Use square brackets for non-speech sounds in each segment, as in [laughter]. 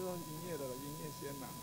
所以我是说营业的，营业先拿。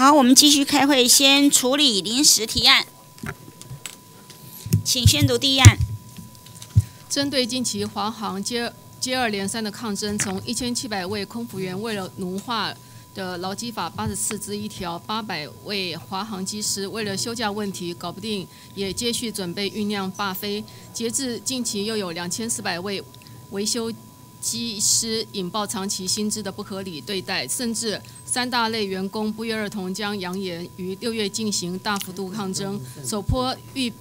好，我们继续开会，先处理临时提案，请宣读第一案。针对近期华航接接二连三的抗争，从一千七百位空服员为了奴化的劳基法八十四之一条，八百位华航机师为了休假问题搞不定，也接续准备酝酿罢飞。截至近期，又有两千四百位维修机师引爆长期薪资的不合理对待，甚至三大类员工不约而同将扬言于六月进行大幅度抗争，首波预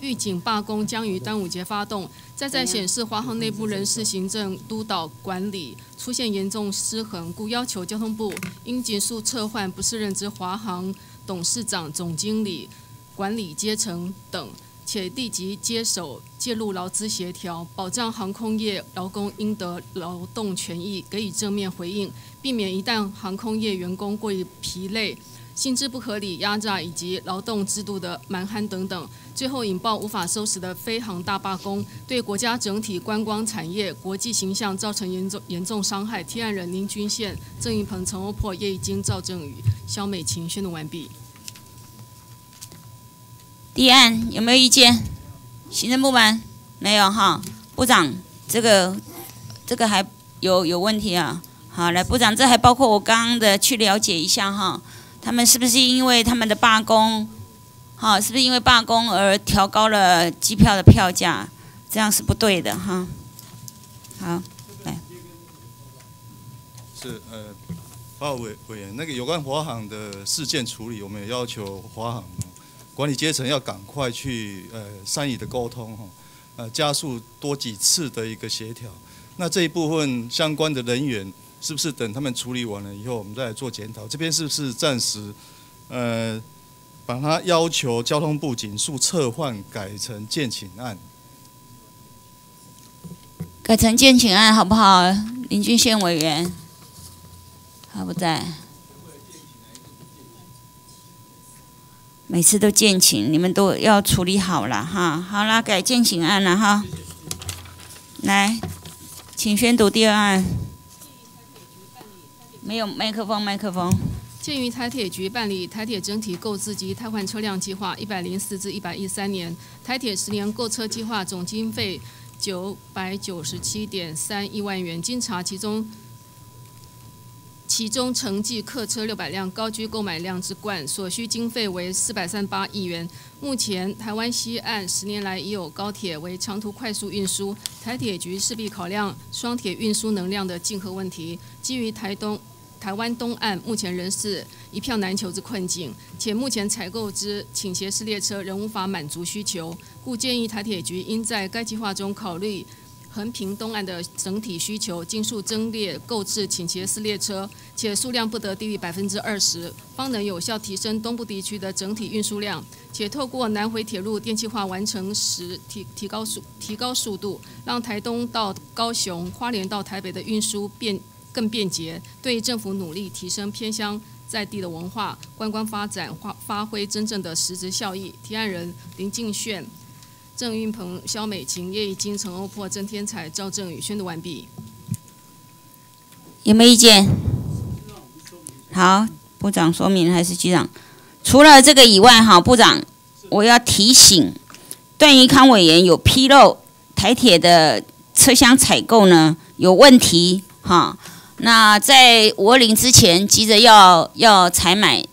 预警罢工将于端午节发动，再在显示华航内部人事、行政、督导、管理出现严重失衡，故要求交通部应急速撤换不是任职华航董事长、总经理、管理阶层等。且立即接手介入劳资协调，保障航空业劳工应得劳动权益，给予正面回应，避免一旦航空业员工过于疲累、薪资不合理压榨以及劳动制度的蛮憨等等，最后引爆无法收拾的飞航大罢工，对国家整体观光产业、国际形象造成严重严重伤害。提案人林君宪、郑云鹏、陈欧珀、叶一金、赵正宇、肖美琴宣读完毕。立案有没有意见？行政部门没有哈。部长，这个这个还有有问题啊。好，来部长，这还包括我刚刚的去了解一下哈。他们是不是因为他们的罢工，好，是不是因为罢工而调高了机票的票价？这样是不对的哈。好，来。是呃，报委委员，那个有关华航的事件处理，我们也要求华航。管理阶层要赶快去呃善意的沟通哈，呃加速多几次的一个协调。那这一部分相关的人员是不是等他们处理完了以后，我们再来做检讨？这边是不是暂时呃把它要求交通部紧速撤换，改成建请案？改成建请案好不好？林俊宪委员，他不在。每次都建请，你们都要处理好了哈。好了，改建请案了哈。来，请宣读第二案。没有麦克风，麦克风。鉴于台铁局办理台铁整体购置及汰换车辆计划一百零四至一百一三年，台铁十年购车计划总经费九百九十七点三亿万元，经查其中。其中，城际客车六百辆高居购买量之冠，所需经费为四百三十八亿元。目前，台湾西岸十年来已有高铁为长途快速运输，台铁局势必考量双铁运输能量的竞合问题。基于台东、台湾东岸目前仍是一票难求之困境，且目前采购之倾斜式列车仍无法满足需求，故建议台铁局应在该计划中考虑。横平东岸的整体需求，尽速增列购置倾斜式列车，且数量不得低于百分之二十，方能有效提升东部地区的整体运输量。且透过南回铁路电气化完成时，提提高速提高速度，让台东到高雄、花莲到台北的运输便更便捷。对政府努力提升偏乡在地的文化观光发展，发发挥真正的实质效益。提案人林敬炫。郑运鹏、肖美琴、叶以金、陈欧珀、郑天才、赵正宇宣读完毕。有没有意见？好，部长说明还是局长？除了这个以外，哈，部长，我要提醒段宜康委员有披露台铁的车厢采购呢有问题，哈。那在五二零之前急着要要采买，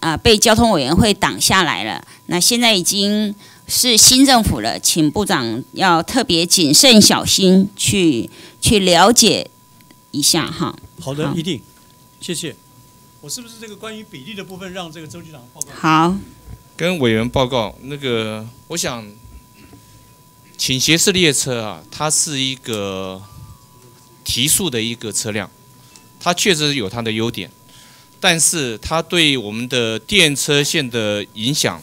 啊，被交通委员会挡下来了。那现在已经。是新政府了，请部长要特别谨慎小心去去了解一下哈。好的，一定，谢谢。我是不是这个关于比例的部分让这个周局长报告？好，跟委员报告那个，我想倾斜式列车啊，它是一个提速的一个车辆，它确实有它的优点，但是它对我们的电车线的影响。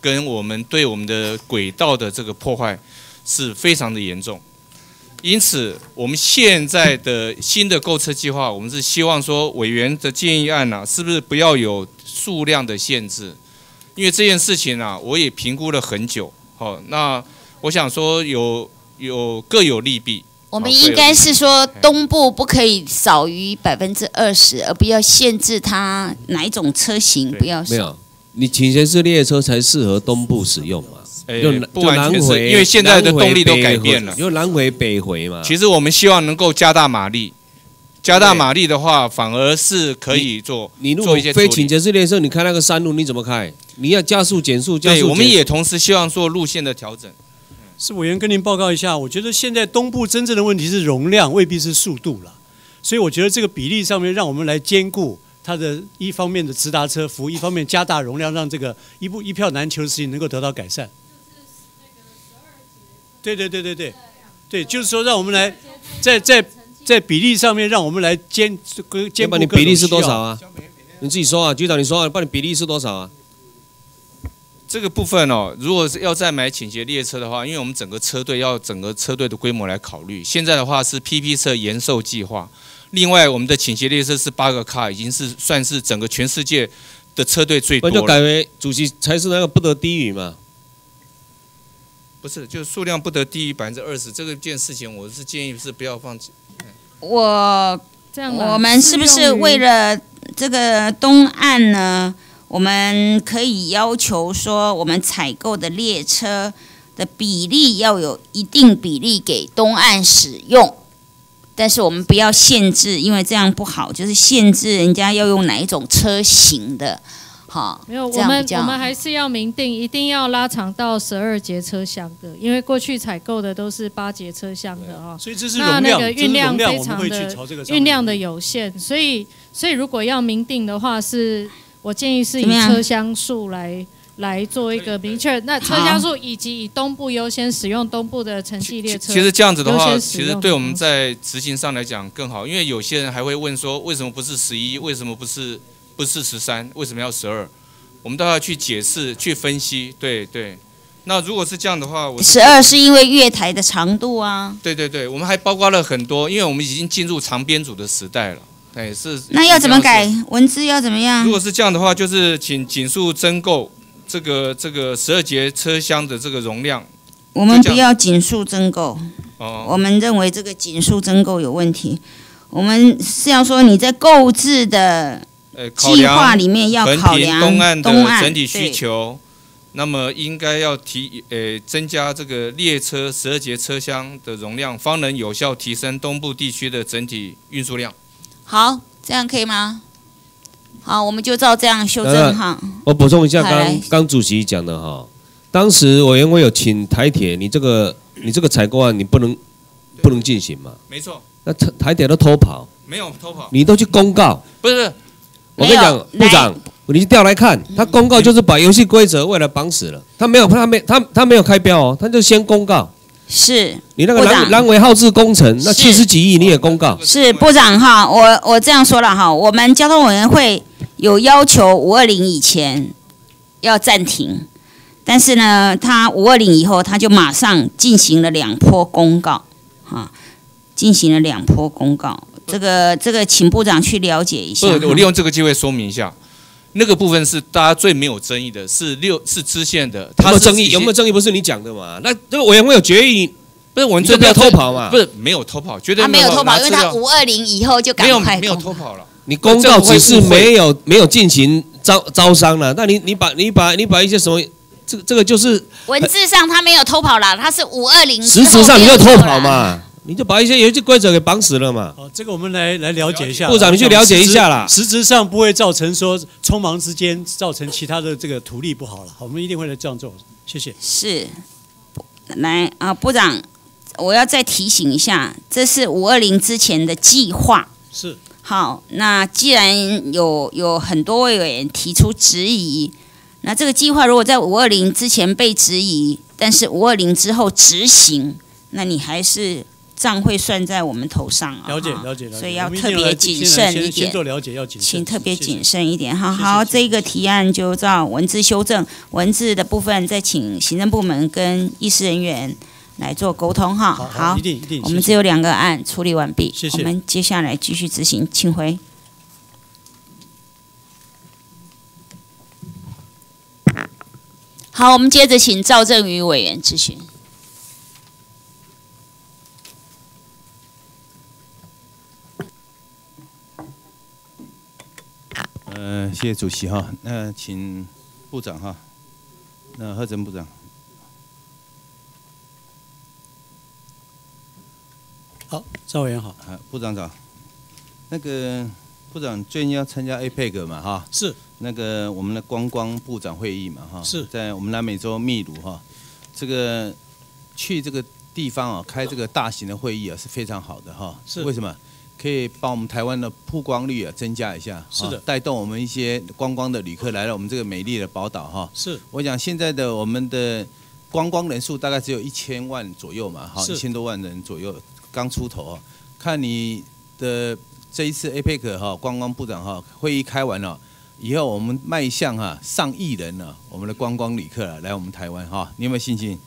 跟我们对我们的轨道的这个破坏是非常的严重，因此我们现在的新的购车计划，我们是希望说委员的建议案呢，是不是不要有数量的限制？因为这件事情啊，我也评估了很久。好，那我想说有有各有利弊。我们应该是说东部不可以少于百分之二十，而不要限制它哪一种车型不要少。你倾斜式列车才适合东部使用嘛？就就南回，因为现在的动力都改变了，就南回北回嘛。其实我们希望能够加大马力，加大马力的话，反而是可以做。你如果非倾斜式列车，你开那个山路你怎么开？你要加速减速，加速。对，我们也同时希望做路线的调整。是委员跟您报告一下，我觉得现在东部真正的问题是容量，未必是速度了。所以我觉得这个比例上面，让我们来兼顾它的一方面的直达车服务，一方面加大容量，让这个一步一票难求的事情能够得到改善。对对对对对，对，就是说让我们来在在在比例上面，让我们来兼兼先顾各种把你比例是多少？啊？你自己说啊，局长你说啊，帮你比例是多少啊？这个部分哦，如果是要再买倾斜列车的话，因为我们整个车队要整个车队的规模来考虑，现在的话是 PP 车延寿计划。另外，我们的倾斜列车是八个卡，已经是算是整个全世界的车队最多不然就改了。为主席才是那个不得低于嘛。不是，就是数量不得低于百分之二十。这个件事情，我是建议是不要放弃。我这样我们是不是为了这个东岸呢？我们可以要求说，我们采购的列车的比例要有一定比例给东岸使用，但是我们不要限制，因为这样不好，就是限制人家要用哪一种车型的，好，没有，我们我们还是要明定，一定要拉长到十二节车厢的，因为过去采购的都是八节车厢的哈、所以这是那那容量，这个运量容量，非常我们会去的朝这个上面。运量的有限，所以所以如果要明定的话是，我建议是以车厢数来来做一个明确。那车厢数以及以东部优先使用东部的城际列车。其实这样子的话，其实对我们在执行上来讲更好，因为有些人还会问说，为什么不是十一？为什么不是不是十三？为什么要十二？我们都要去解释、去分析。对对。那如果是这样的话，我十二是因为月台的长度啊。对对对，我们还包括了很多，因为我们已经进入长编组的时代了。哎，是。那要怎么改？文字要怎么样如？果是这样的话，就是请紧速增购这个这个十二节车厢的这个容量。我们不要紧速增购。哦，我们认为这个紧速增购有问题。我们是要说你在购置的呃，计划里面要考量东岸的整体需求，那么应该要提呃增加这个列车十二节车厢的容量，方能有效提升东部地区的整体运输量。好，这样可以吗？好，我们就照这样修正呃哈。我补充一下刚刚主席讲的哈，当时委员会有请台铁，你这个你这个采购案你不能不能进行嘛？没错，那台台铁都偷跑，没有偷跑，你都去公告。不是我跟你讲，部长，你调来看，他公告就是把游戏规则未来绑死了。他没有，他没，他他没有开标哦，他就先公告。是你那个部长。蓝蓝尾耗资工程，那是。七十几亿你也公告，是部长哈，我我这样说了哈，我们交通委员会有要求五二零以前要暂停，但是呢，他五二零以后他就马上进行了两波公告，哈，进行了两波公告。这个这个，请部长去了解一下。不是，我利用这个机会说明一下，那个部分是大家最没有争议的，是六是支线的，有它是没有争议？有没有争议？不是你讲的嘛？那这个委员会有决议，不是我们你就不要偷跑嘛不是没有偷跑，绝对他没有偷跑，因为他五二零以后就赶没有没有偷跑了。你公告只是没有没有进行招招商了。那你你把你把你把一些什么，这个这个就是文字上他没有偷跑啦，他是五二零。实质上你就偷跑。嘛，你就把一些游戏规则给绑死了嘛。好，这个我们来来了解一下。部长你去了解一下啦实质上不会造成说匆忙之间造成其他的这个图利不好了。好我们一定会来这样做。谢谢。是，来啊，部长，我要再提醒一下，这是五二零之前的计划。是好，那既然有有很多委员提出质疑，那这个计划如果在五二零之前被质疑，但是五二零之后执行，那你还是账会算在我们头上啊。了解了解了解。所以要特别谨慎一点先先做。了解，要谨慎。请特别谨慎一点好，谢谢这个提案就照文字修正，文字的部分再请行政部门跟议事人员来做沟通哈。好好，一定一定。谢谢我们只有两个案处理完毕，谢谢我们接下来继续执行，请回。好，我们接着请赵正宇委员咨询。呃，谢谢主席哈。那请部长哈，那贺真部长。好，赵委员好。啊，部长长，那个部长最近要参加 APEC 嘛哈？是。那个我们的观光部长会议嘛哈？是在我们南美洲秘鲁哈。这个去这个地方啊开这个大型的会议啊是非常好的哈。是为什么？可以帮我们台湾的曝光率啊增加一下，是的啊带动我们一些观光的旅客来到我们这个美丽的宝岛哈。是我讲现在的我们的观光人数大概只有一千万左右嘛，哈，一千多万人左右，刚出头啊。看你的这一次 APEC 哈，观光部长哈会议开完了，以后我们迈向哈上亿人了，我们的观光旅客啊来我们台湾哈，你有没有信心？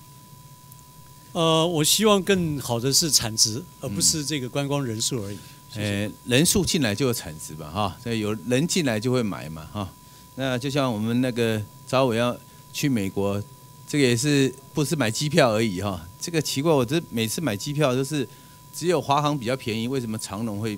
呃，我希望更好的是产值，而不是这个观光人数而已。呃，人数进来就有产值吧，哈，所以有人进来就会买嘛，哈。那就像我们那个早我要去美国，这个也是不是买机票而已哈。这个奇怪，我这每次买机票都是只有华航比较便宜，为什么长龙会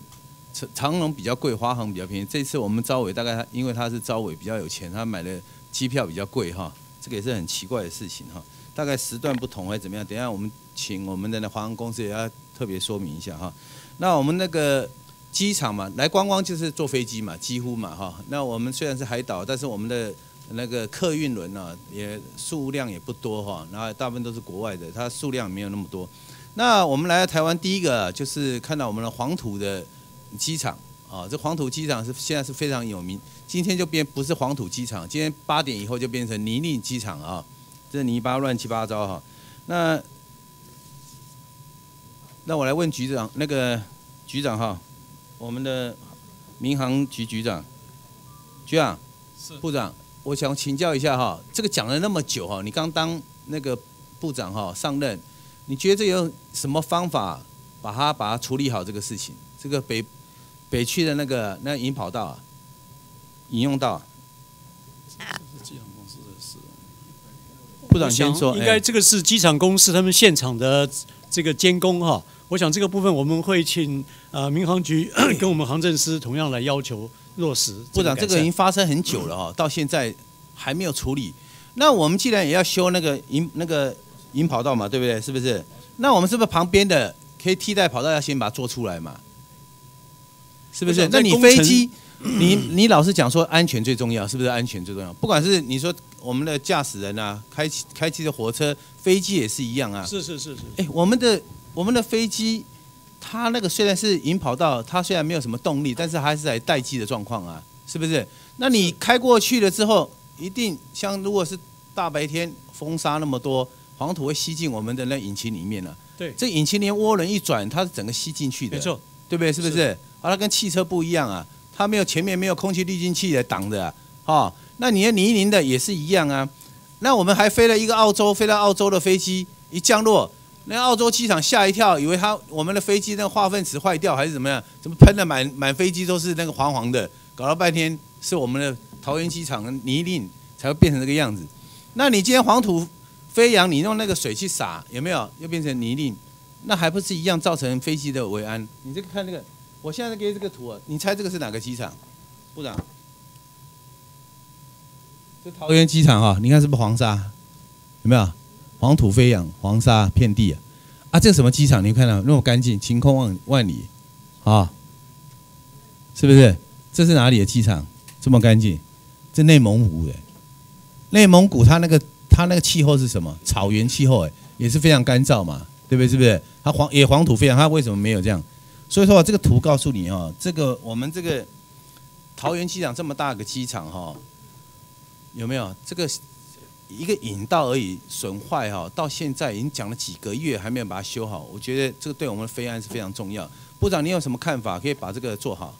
长长龙比较贵，华航比较便宜？这次我们招伟大概因为他是招伟比较有钱，他买的机票比较贵哈，这个也是很奇怪的事情哈。大概时段不同还是怎么样？等一下我们请我们的那华航公司也要特别说明一下哈。那我们那个机场嘛，来观光就是坐飞机嘛，几乎嘛哈。那我们虽然是海岛，但是我们的那个客运轮呢、也数量也不多哈，然后大部分都是国外的，它数量没有那么多。那我们来到台湾，第一个就是看到我们的黄土的机场。啊，这黄土机场是现在是非常有名，今天就变不是黄土机场，今天八点以后就变成泥泞机场啊，这泥巴乱七八糟哈。那那我来问局长，那个局长哈，我们的民航局局长，局长，是。部长，我想请教一下哈，这个讲了那么久哈，你刚当那个部长哈上任，你觉得这有什么方法把它把它处理好这个事情？这个北北区的那个那引跑道啊，引用道啊，部长先说，哎应该这个是机场公司他们现场的这个监工哈。我想这个部分我们会请呃民航局 [coughs] 跟我们航政司同样来要求落实。部长，这个已经发生很久了哈，到现在还没有处理。那我们既然也要修那个引那个引跑道嘛，对不对？是不是？那我们是不是旁边的可以替代跑道要先把它做出来嘛？是不是？那你飞机，你你老是讲说安全最重要，是不是？安全最重要。不管是你说我们的驾驶人啊，开启开机的火车、飞机也是一样啊。是是是是。哎，我们的我们的飞机，它那个虽然是引跑道，它虽然没有什么动力，但是还是在待机的状况啊，是不是？那你开过去了之后，一定像如果是大白天风沙那么多，黄土会吸进我们的那引擎里面了、对这引擎连涡轮一转，它是整个吸进去的，没错，对不对？是不是？是啊，它跟汽车不一样啊，它没有前面没有空气滤净器来挡的啊，哦，那你的泥泞的也是一样啊。那我们还飞了一个澳洲，飞到澳洲的飞机一降落，那澳洲机场吓一跳，以为它我们的飞机那个化粪池坏掉还是怎么样？怎么喷的满满飞机都是那个黄黄的，搞了半天是我们的桃园机场的泥泞才会变成这个样子。那你今天黄土飞扬，你用那个水去洒，有没有又变成泥泞？那还不是一样造成飞机的危安？你这个看那个，我现在给这个图啊，你猜这个是哪个机场？部长，这桃园机场哈、你看是不是黄沙？有没有？黄土飞扬，黄沙遍地啊！啊，这什么机场？你看到那么干净，晴空万万里啊，是不是？这是哪里的机场？这么干净？这内蒙古的，内蒙古它那个它那个气候是什么？草原气候哎，也是非常干燥嘛，对不对？是不是？它黄也黄土飞扬，它为什么没有这样？所以说这个图告诉你哦，这个我们这个桃园机场这么大个机场哈、有没有这个一个引道而已损坏哈、到现在已经讲了几个月还没有把它修好，我觉得这个对我们的飞安是非常重要。部长，你有什么看法？可以把这个做好？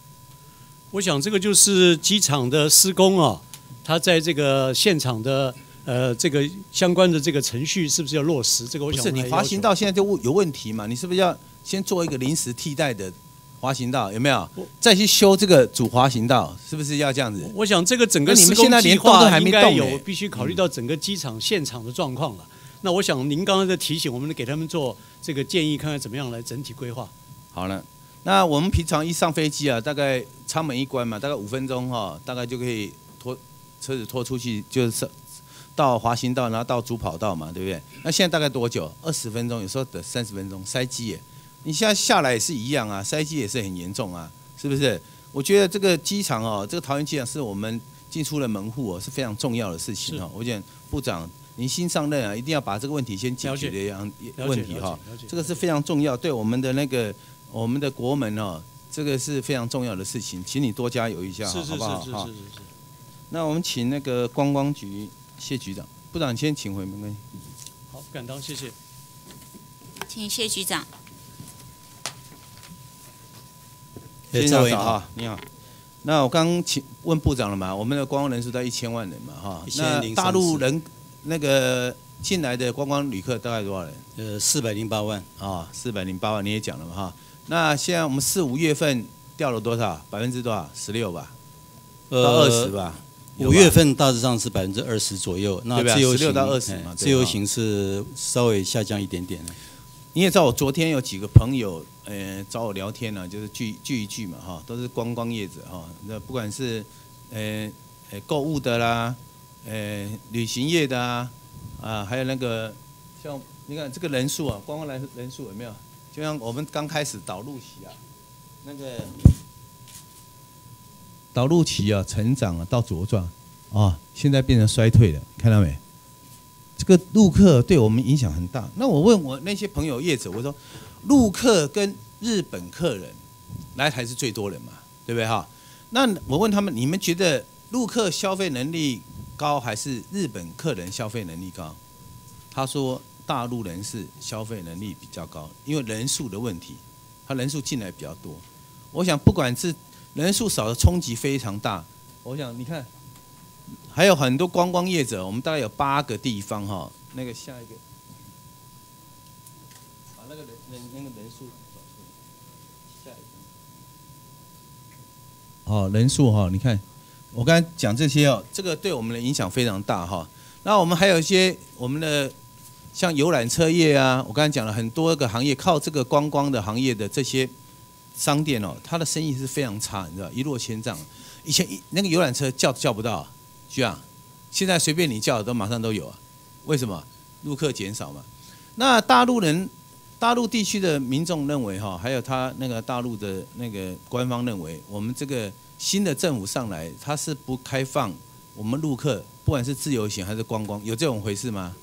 我想这个就是机场的施工啊，它在这个现场的呃这个相关的这个程序是不是要落实？这个我不是你滑行道现在就有问题嘛？你是不是要先做一个临时替代的滑行道？有没有？再去修这个主滑行道，是不是要这样子？我想这个整个你们施工现在连计划动都还没应该动有必须考虑到整个机场现场的状况了。那我想您刚刚的提醒，我们给他们做这个建议，看看怎么样来整体规划。好了，那我们平常一上飞机啊，大概舱门一关嘛，大概五分钟哈、大概就可以拖车子拖出去，就是到滑行道，然后到主跑道嘛，对不对？那现在大概多久？二十分钟，有时候得三十分钟，塞机耶。你现在下来也是一样啊，塞机也是很严重啊，是不是？我觉得这个机场哦，这个桃园机场是我们进出的门户哦，是非常重要的事情哦。我讲部长您新上任啊，一定要把这个问题先解决的样问题哈这个是非常重要，对我们的那个我们的国门哦，这个是非常重要的事情，请你多加油一下，是是好不好？是是是是是是。那我们请那个观光局谢局长，部长先请回，没关系。好，不敢当，谢谢。请谢局长。谢赵委好生早哈，你好。那我刚请问部长了嘛？我们的观光人数在一千万人嘛，哈。那1034大陆人那个进来的观光旅客大概多少人？呃，四百零八万啊，四百零八万，你也讲了嘛，哈。那现在我们四五月份掉了多少？百分之多少？十六吧，到二十吧。五月份大致上是百分之二十左右，那对吧16自由行到20哎嘛自由行是稍微下降一点点的。你也知道，我昨天有几个朋友，呃，找我聊天呢、就是聚聚一聚嘛，哈，都是观光业者哈。那不管是呃呃购物的啦，呃旅行业的啊，啊，还有那个像你看这个人数啊，观光来人数有没有？就像我们刚开始导入席啊，那个导入期啊，成长啊到茁壮啊，现在变成衰退了，看到没？这个陆客对我们影响很大。那我问我那些朋友业者，我说，陆客跟日本客人来台是最多人嘛，对不对哈？那我问他们，你们觉得陆客消费能力高还是日本客人消费能力高？他说大陆人是消费能力比较高，因为人数的问题，他人数进来比较多。我想不管是人数少的冲击非常大，我想你看。还有很多观光业者，我们大概有八个地方哈。那个下一个，把那个人人那个人数找出来，下一个。哦，人数哈，你看，我刚才讲这些哦，这个对我们的影响非常大哈。那我们还有一些我们的像游览车业啊，我刚才讲了很多个行业，靠这个观光的行业的这些商店哦，它的生意是非常差，你知道，一落千丈。以前一那个游览车叫都叫不到。局长，现在随便你叫都马上都有啊？为什么？陆客减少嘛。那大陆人、大陆地区的民众认为哈，还有他那个大陆的那个官方认为，我们这个新的政府上来，他是不开放我们陆客，不管是自由行还是观光，有这种回事吗？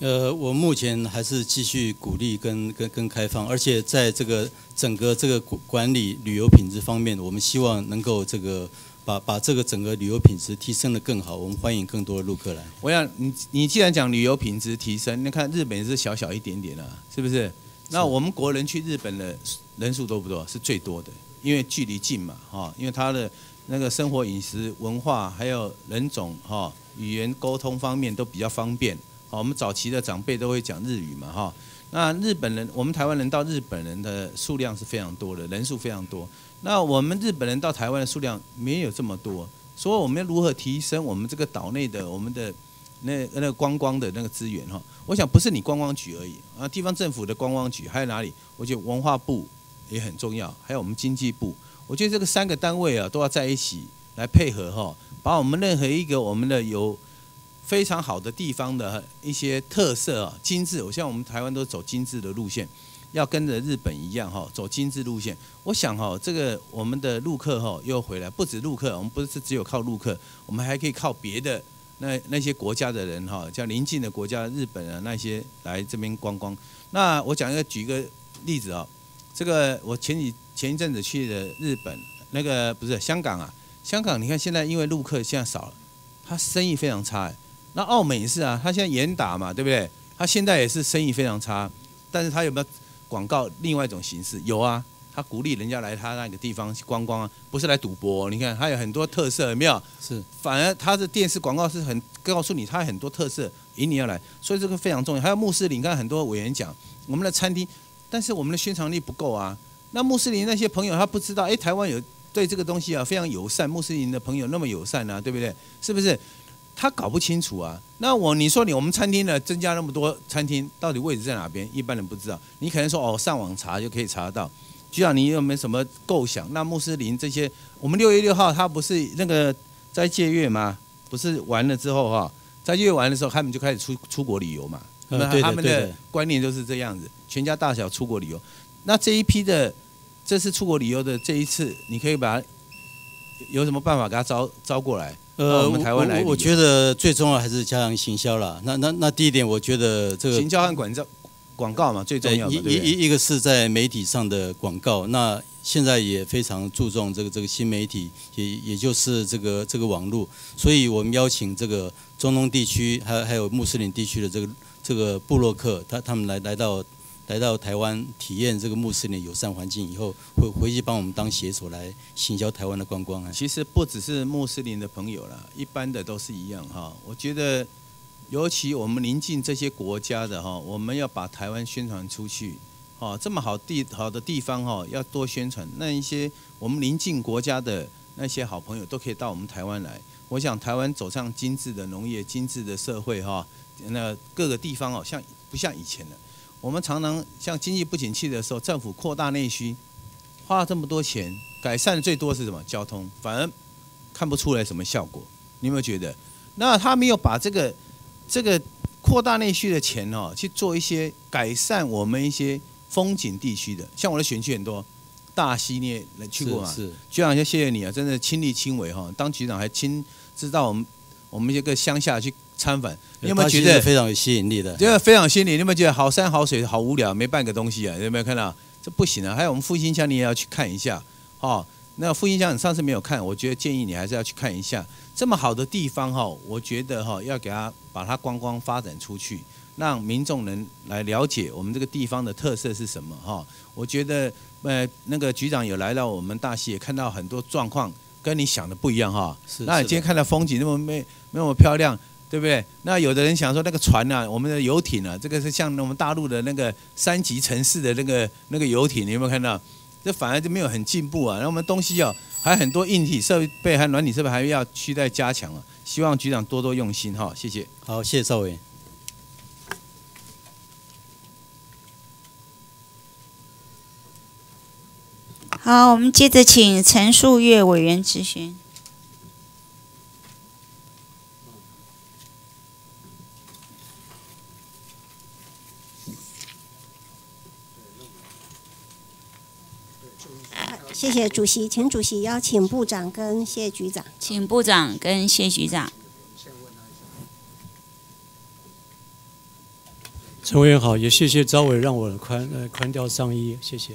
呃，我目前还是继续鼓励跟跟跟开放，而且在这个整个这个管理旅游品质方面，我们希望能够这个。把把这个整个旅游品质提升的更好，我们欢迎更多的陆客来。我想你你既然讲旅游品质提升，你看日本是小小一点点啊，是不是？那我们国人去日本的人数多不多？是最多的，因为距离近嘛，哈，因为它的那个生活饮食文化还有人种哈语言沟通方面都比较方便。好，我们早期的长辈都会讲日语嘛，哈。那日本人，我们台湾人到日本人的数量是非常多的，人数非常多。那我们日本人到台湾的数量没有这么多，所以我们要如何提升我们这个岛内的我们的那那个观光的那个资源哈？我想不是你观光局而已啊，地方政府的观光局还有哪里？我觉得文化部也很重要，还有我们经济部，我觉得这个三个单位啊都要在一起来配合哈，把我们任何一个我们的有非常好的地方的一些特色啊，精致，我像我们台湾都走精致的路线。要跟着日本一样哈，走精致路线。我想哈，这个我们的陆客哈又回来，不止陆客，我们不是只有靠陆客，我们还可以靠别的那那些国家的人哈，像邻近的国家日本啊那些来这边观光。那我讲一个举一个例子啊，这个我前几前一阵子去的日本，那个不是香港啊，香港你看现在因为陆客现在少了，他生意非常差。那澳门也是啊，他现在严打嘛，对不对？他现在也是生意非常差，但是他有没有？广告另外一种形式有啊，他鼓励人家来他那个地方去观光啊，不是来赌博。你看他有很多特色，有没有？是，反而他的电视广告是很告诉你他很多特色，引你要来，所以这个非常重要。还有穆斯林，看很多委员讲我们的餐厅，但是我们的宣传力不够啊。那穆斯林那些朋友他不知道，哎，台湾有对这个东西啊非常友善，穆斯林的朋友那么友善啊，对不对？是不是？他搞不清楚啊，那我你说你我们餐厅呢增加那么多餐厅，到底位置在哪边？一般人不知道。你可能说哦，上网查就可以查得到。局长，你有没有什么构想？那穆斯林这些，我们六月六号他不是那个斋戒月吗？不是完了之后哈，斋戒月完的时候，他们就开始出出国旅游嘛。那他们的观念就是这样子，全家大小出国旅游。那这一批的这次出国旅游的这一次，你可以把有什么办法给他招招过来？呃，我们台湾来我我觉得最重要还是加强行销啦。那那那第一点，我觉得这个行销和广告广告嘛最重要嘛，一对不对？一一个是在媒体上的广告，那现在也非常注重这个这个新媒体，也也就是这个这个网络，所以我们邀请这个中东地区还有还有穆斯林地区的这个这个布洛克，他他们来来到来到台湾体验这个穆斯林友善环境以后，会回去帮我们当写手来行销台湾的观光啊。其实不只是穆斯林的朋友啦，一般的都是一样哈。我觉得，尤其我们临近这些国家的哈，我们要把台湾宣传出去。哦，这么好地好的地方哈，要多宣传。那一些我们邻近国家的那些好朋友都可以到我们台湾来。我想台湾走上精致的农业、精致的社会哈，那各个地方哦，像不像以前了？我们常常像经济不景气的时候，政府扩大内需，花了这么多钱，改善的最多是什么？交通，反而看不出来什么效果。你有没有觉得？那他没有把这个这个扩大内需的钱哦，去做一些改善我们一些风景地区的，像我的选区很多，大溪你也来去过嘛？是是局长，先谢谢你啊，真的亲力亲为哈。当局长还亲知道我们我们这个乡下去参访，你有没有觉得非常有吸引力的？这个非常吸引力，你有没有觉得好山好水好无聊，没半个东西啊？有没有看到？这不行啊！还有我们复兴乡，你也要去看一下哦。那复兴乡你上次没有看，我觉得建议你还是要去看一下。这么好的地方哈，我觉得哈要给它把它观光发展出去，让民众能来了解我们这个地方的特色是什么哈。我觉得呃那个局长有来到我们大溪，也看到很多状况跟你想的不一样哈。那你今天看到风景那么美那么漂亮，对不对？那有的人想说那个船呢、我们的游艇啊，这个是像我们大陆的那个三级城市的那个那个游艇，你有没有看到？这反而就没有很进步啊。那我们东西哦，还很多硬体设备和软体设备还要需再加强啊。希望局长多多用心哈，谢谢。好，谢谢赵伟。好，我们接着请陈树月委员咨询。谢谢主席，请主席邀请部长跟谢局长。请部长跟谢局长。陈委员好，也谢谢招委让我宽呃宽掉上衣，谢谢。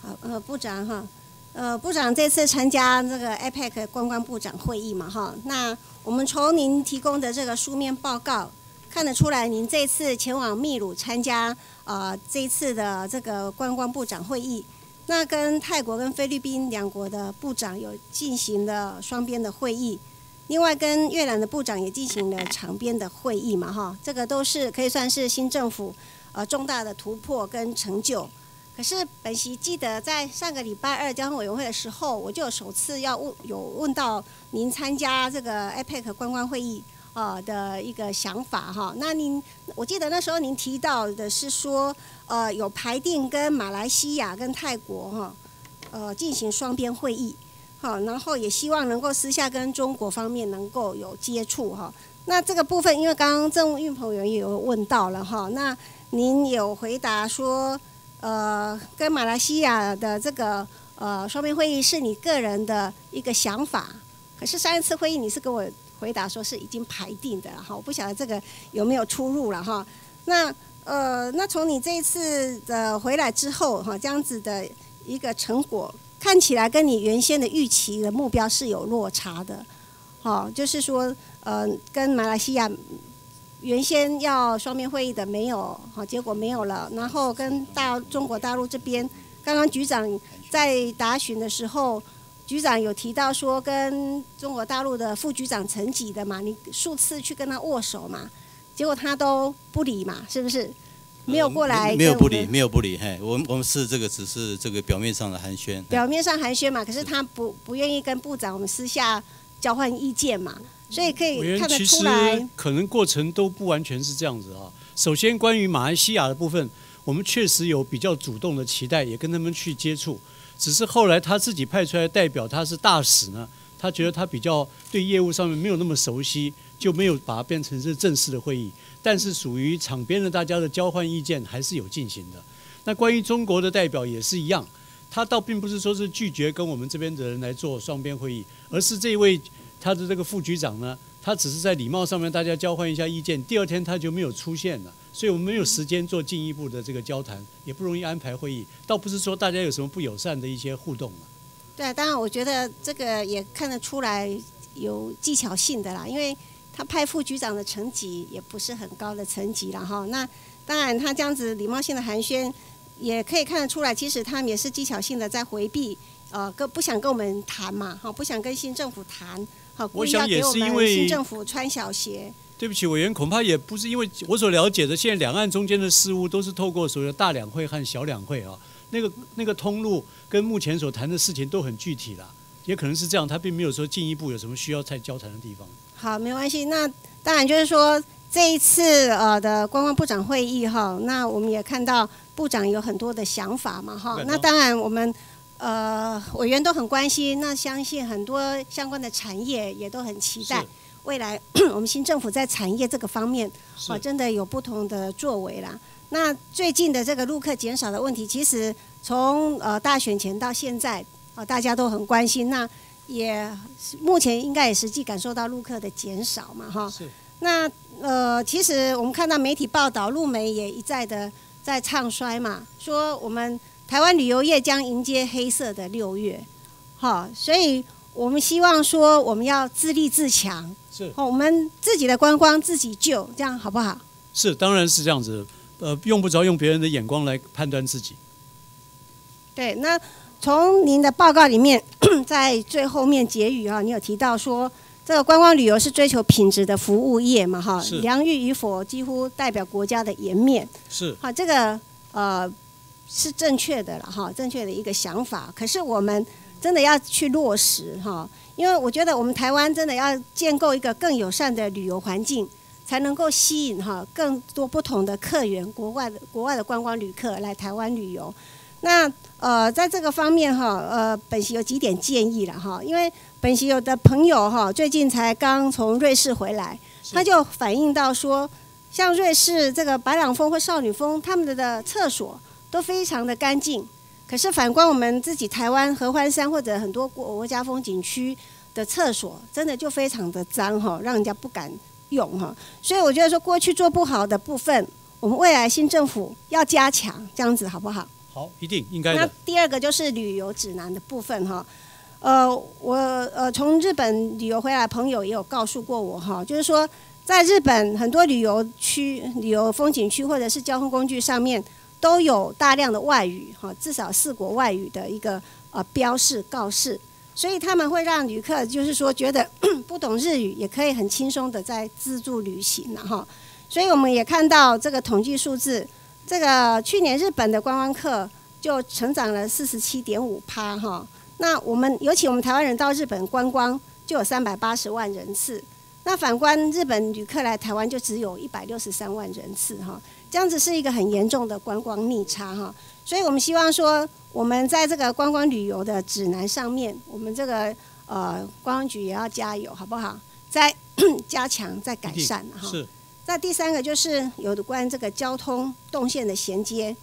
好，呃，部长哈，呃，部长这次参加这个 APEC 观光部长会议嘛哈，那我们从您提供的这个书面报告看得出来，您这次前往秘鲁参加呃这次的这个观光部长会议，那跟泰国跟菲律宾两国的部长有进行了双边的会议。另外，跟越南的部长也进行了长边的会议嘛，哈，这个都是可以算是新政府呃重大的突破跟成就。可是本席记得在上个礼拜二交通委员会的时候，我就首次要问有问到您参加这个 APEC 观光会议啊、的一个想法哈。那您我记得那时候您提到的是说，呃，有排定跟马来西亚跟泰国哈呃进行双边会议。好，然后也希望能够私下跟中国方面能够有接触哈。那这个部分，因为刚刚郑运鹏委员也有问到了哈，那您有回答说，呃，跟马来西亚的这个呃双边会议是你个人的一个想法，可是上一次会议你是跟我回答说是已经排定的哈，我不晓得这个有没有出入了哈。那呃，那从你这一次的回来之后哈，这样子的一个成果。看起来跟你原先的预期的目标是有落差的，好、就是说，呃，跟马来西亚原先要双边会议的没有，好、结果没有了。然后跟大中国大陆这边，刚刚局长在答询的时候，局长有提到说跟中国大陆的副局长层级的嘛，你数次去跟他握手嘛，结果他都不理嘛，是不是？没有过来、呃，没有不理，没有不理，嘿，我们我们是这个只是这个表面上的寒暄，表面上寒暄嘛，可是他不不愿意跟部长我们私下交换意见嘛，所以可以看得出来，可能过程都不完全是这样子啊。首先，关于马来西亚的部分，我们确实有比较主动的期待，也跟他们去接触，只是后来他自己派出来代表，他是大使呢，他觉得他比较对业务上面没有那么熟悉，就没有把它变成是正式的会议。但是属于场边的大家的交换意见还是有进行的。那关于中国的代表也是一样，他倒并不是说是拒绝跟我们这边的人来做双边会议，而是这位他的这个副局长呢，他只是在礼貌上面大家交换一下意见，第二天他就没有出现了，所以我们没有时间做进一步的这个交谈，也不容易安排会议。倒不是说大家有什么不友善的一些互动嘛。对啊，当然我觉得这个也看得出来有技巧性的啦，因为他派副局长的层级也不是很高的层级了哈。那当然他这样子礼貌性的寒暄，也可以看得出来，其实他们也是技巧性的在回避，呃，跟不想跟我们谈嘛，哈，不想跟新政府谈，好，故意要给我们新政府穿小鞋。对不起，委员，恐怕也不是因为我所了解的，现在两岸中间的事务都是透过所谓的大两会和小两会啊，那个那个通路跟目前所谈的事情都很具体了，也可能是这样，他并没有说进一步有什么需要再交谈的地方。好，没关系。那当然就是说这一次呃的观光部长会议哈，那我们也看到部长有很多的想法嘛哈。那当然我们呃委员都很关心，那相信很多相关的产业也都很期待。未来 [coughs] 我们新政府在产业这个方面，哦，真的有不同的作为啦。那最近的这个陆客减少的问题，其实从呃大选前到现在，啊，大家都很关心。那也目前应该也实际感受到陆客的减少嘛，哈。是。那呃，其实我们看到媒体报道，陆媒也一再的在唱衰嘛，说我们台湾旅游业将迎接黑色的六月，哈，所以我们希望说我们要自立自强。是，我们自己的观光自己救，这样好不好？是，当然是这样子。呃，用不着用别人的眼光来判断自己。对，那从您的报告里面，[clears throat] 在最后面结语啊，你有提到说，这个观光旅游是追求品质的服务业嘛？哈，良率与否几乎代表国家的颜面。是，好，这个呃是正确的了哈，正确的一个想法。可是我们真的要去落实哈。因为我觉得我们台湾真的要建构一个更友善的旅游环境，才能够吸引哈更多不同的客源，国外的国外的观光旅客来台湾旅游。那呃，在这个方面哈，呃，本席有几点建议了哈。因为本席有的朋友哈，最近才刚从瑞士回来，他就反映到说，像瑞士这个白朗峰或少女峰，他们的的厕所都非常的干净。可是反观我们自己台湾合欢山或者很多国国家风景区的厕所，真的就非常的脏哈，让人家不敢用哈。所以我觉得说过去做不好的部分，我们未来新政府要加强，这样子好不好？好，一定应该那第二个就是旅游指南的部分哈。呃，我呃从日本旅游回来朋友也有告诉过我哈，就是说在日本很多旅游区、旅游风景区或者是交通工具上面。都有大量的外语，哈，至少四国外语的一个呃标示告示，所以他们会让旅客就是说觉得 [coughs] 不懂日语也可以很轻松的在自助旅行了哈。所以我们也看到这个统计数字，这个去年日本的观光客就成长了四十七点五趴哈。那我们尤其我们台湾人到日本观光就有三百八十万人次，那反观日本旅客来台湾就只有一百六十三万人次哈。这样子是一个很严重的观光逆差哈，所以我们希望说，我们在这个观光旅游的指南上面，我们这个呃观光局也要加油，好不好？在 [clears throat] 加强，在改善哈。是。那第三个就是有关这个交通动线的衔接，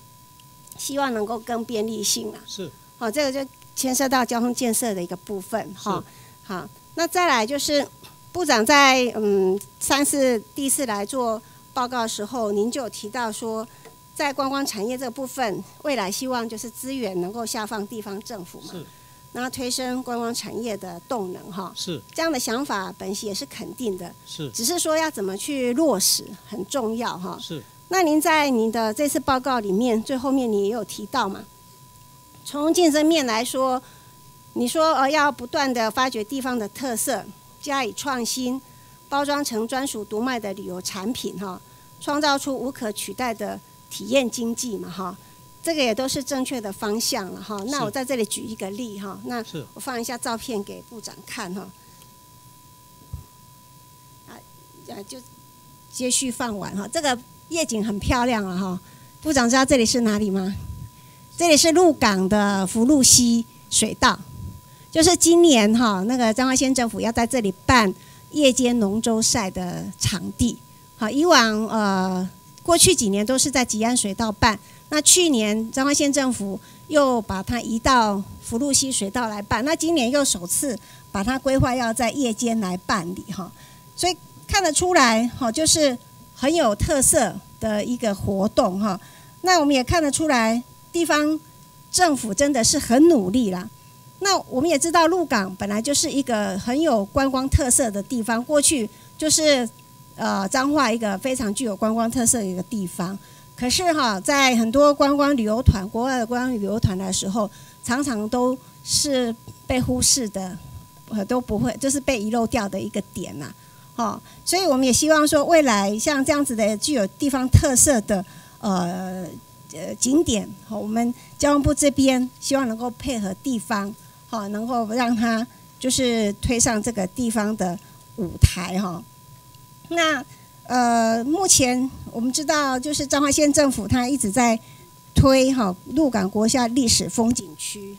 希望能够更便利性啊。是。好，这个就牵涉到交通建设的一个部分哈。好，那再来就是部长在嗯三次第一次来做。报告的时候，您就有提到说，在观光产业这部分，未来希望就是资源能够下放地方政府嘛，那推升观光产业的动能哈。是这样的想法，本席也是肯定的。是，只是说要怎么去落实很重要哈。是。那您在您的这次报告里面，最后面你也有提到嘛？从竞争面来说，你说呃要不断的发掘地方的特色，加以创新，包装成专属独卖的旅游产品哈。创造出无可取代的体验经济嘛，哈，这个也都是正确的方向了哈。那我在这里举一个例哈，那我放一下照片给部长看哈。啊，呃，就接续放完哈。这个夜景很漂亮了哈。部长知道这里是哪里吗？这里是鹿港的福禄溪水道，就是今年哈那个彰化县政府要在这里办夜间龙舟赛的场地。好，以往呃，过去几年都是在吉安水道办，那去年彰化县政府又把它移到福禄溪水道来办，那今年又首次把它规划要在夜间来办理哈，所以看得出来哈，就是很有特色的一个活动哈。那我们也看得出来，地方政府真的是很努力啦。那我们也知道，鹿港本来就是一个很有观光特色的地方，过去就是呃彰化一个非常具有观光特色的一个地方。可是哈，在很多观光旅游团、国外的观光旅游团的时候，常常都是被忽视的，呃都不会，就是被遗漏掉的一个点呐。哦，所以我们也希望说，未来像这样子的具有地方特色的呃呃景点，我们交通部这边希望能够配合地方。好，能够让他就是推上这个地方的舞台哈。那呃，目前我们知道，就是彰化县政府它一直在推哈鹿港国家历史风景区。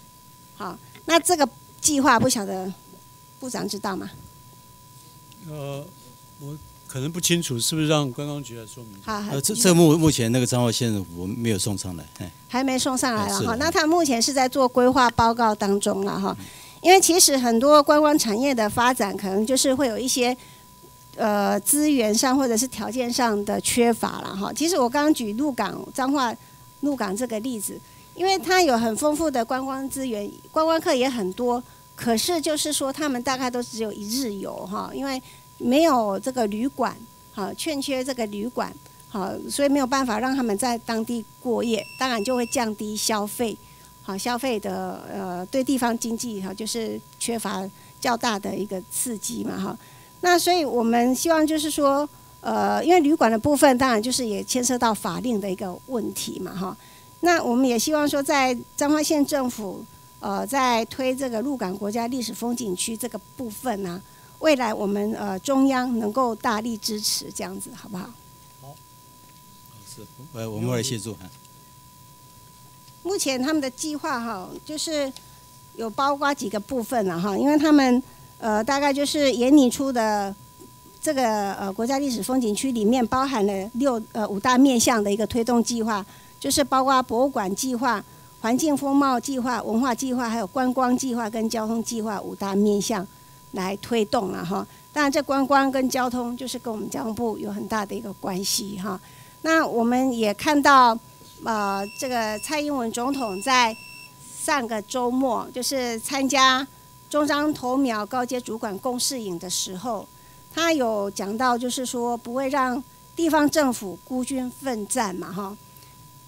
好，那这个计划不晓得部长知道吗？呃，我可能不清楚，是不是让观光局来说明？好，呃，这这目目前那个彰化县政府没有送上来，哎。还没送上来了哈，是那他目前是在做规划报告当中了哈，因为其实很多观光产业的发展，可能就是会有一些呃资源上或者是条件上的缺乏了哈。其实我刚刚举鹿港彰化鹿港这个例子，因为它有很丰富的观光资源，观光客也很多，可是就是说他们大概都只有一日游哈，因为没有这个旅馆，好欠缺这个旅馆。好，所以没有办法让他们在当地过夜，当然就会降低消费，好消费的呃对地方经济哈就是缺乏较大的一个刺激嘛哈。那所以我们希望就是说呃，因为旅馆的部分当然就是也牵涉到法令的一个问题嘛哈。那我们也希望说在彰化县政府呃在推这个鹿港国家历史风景区这个部分呢，未来我们呃中央能够大力支持这样子好不好？是，呃，我们会协助。目前他们的计划哈，就是有包括几个部分了哈，因为他们呃大概就是研拟出的这个呃国家历史风景区里面包含了六呃五大面向的一个推动计划，就是包括博物馆计划、环境风貌计划、文化计划，还有观光计划跟交通计划五大面向来推动了哈。当然，这观光跟交通就是跟我们交通部有很大的一个关系哈。那我们也看到，呃，这个蔡英文总统在上个周末就是参加中章头苗高阶主管共事营的时候，他有讲到，就是说不会让地方政府孤军奋战嘛，哈。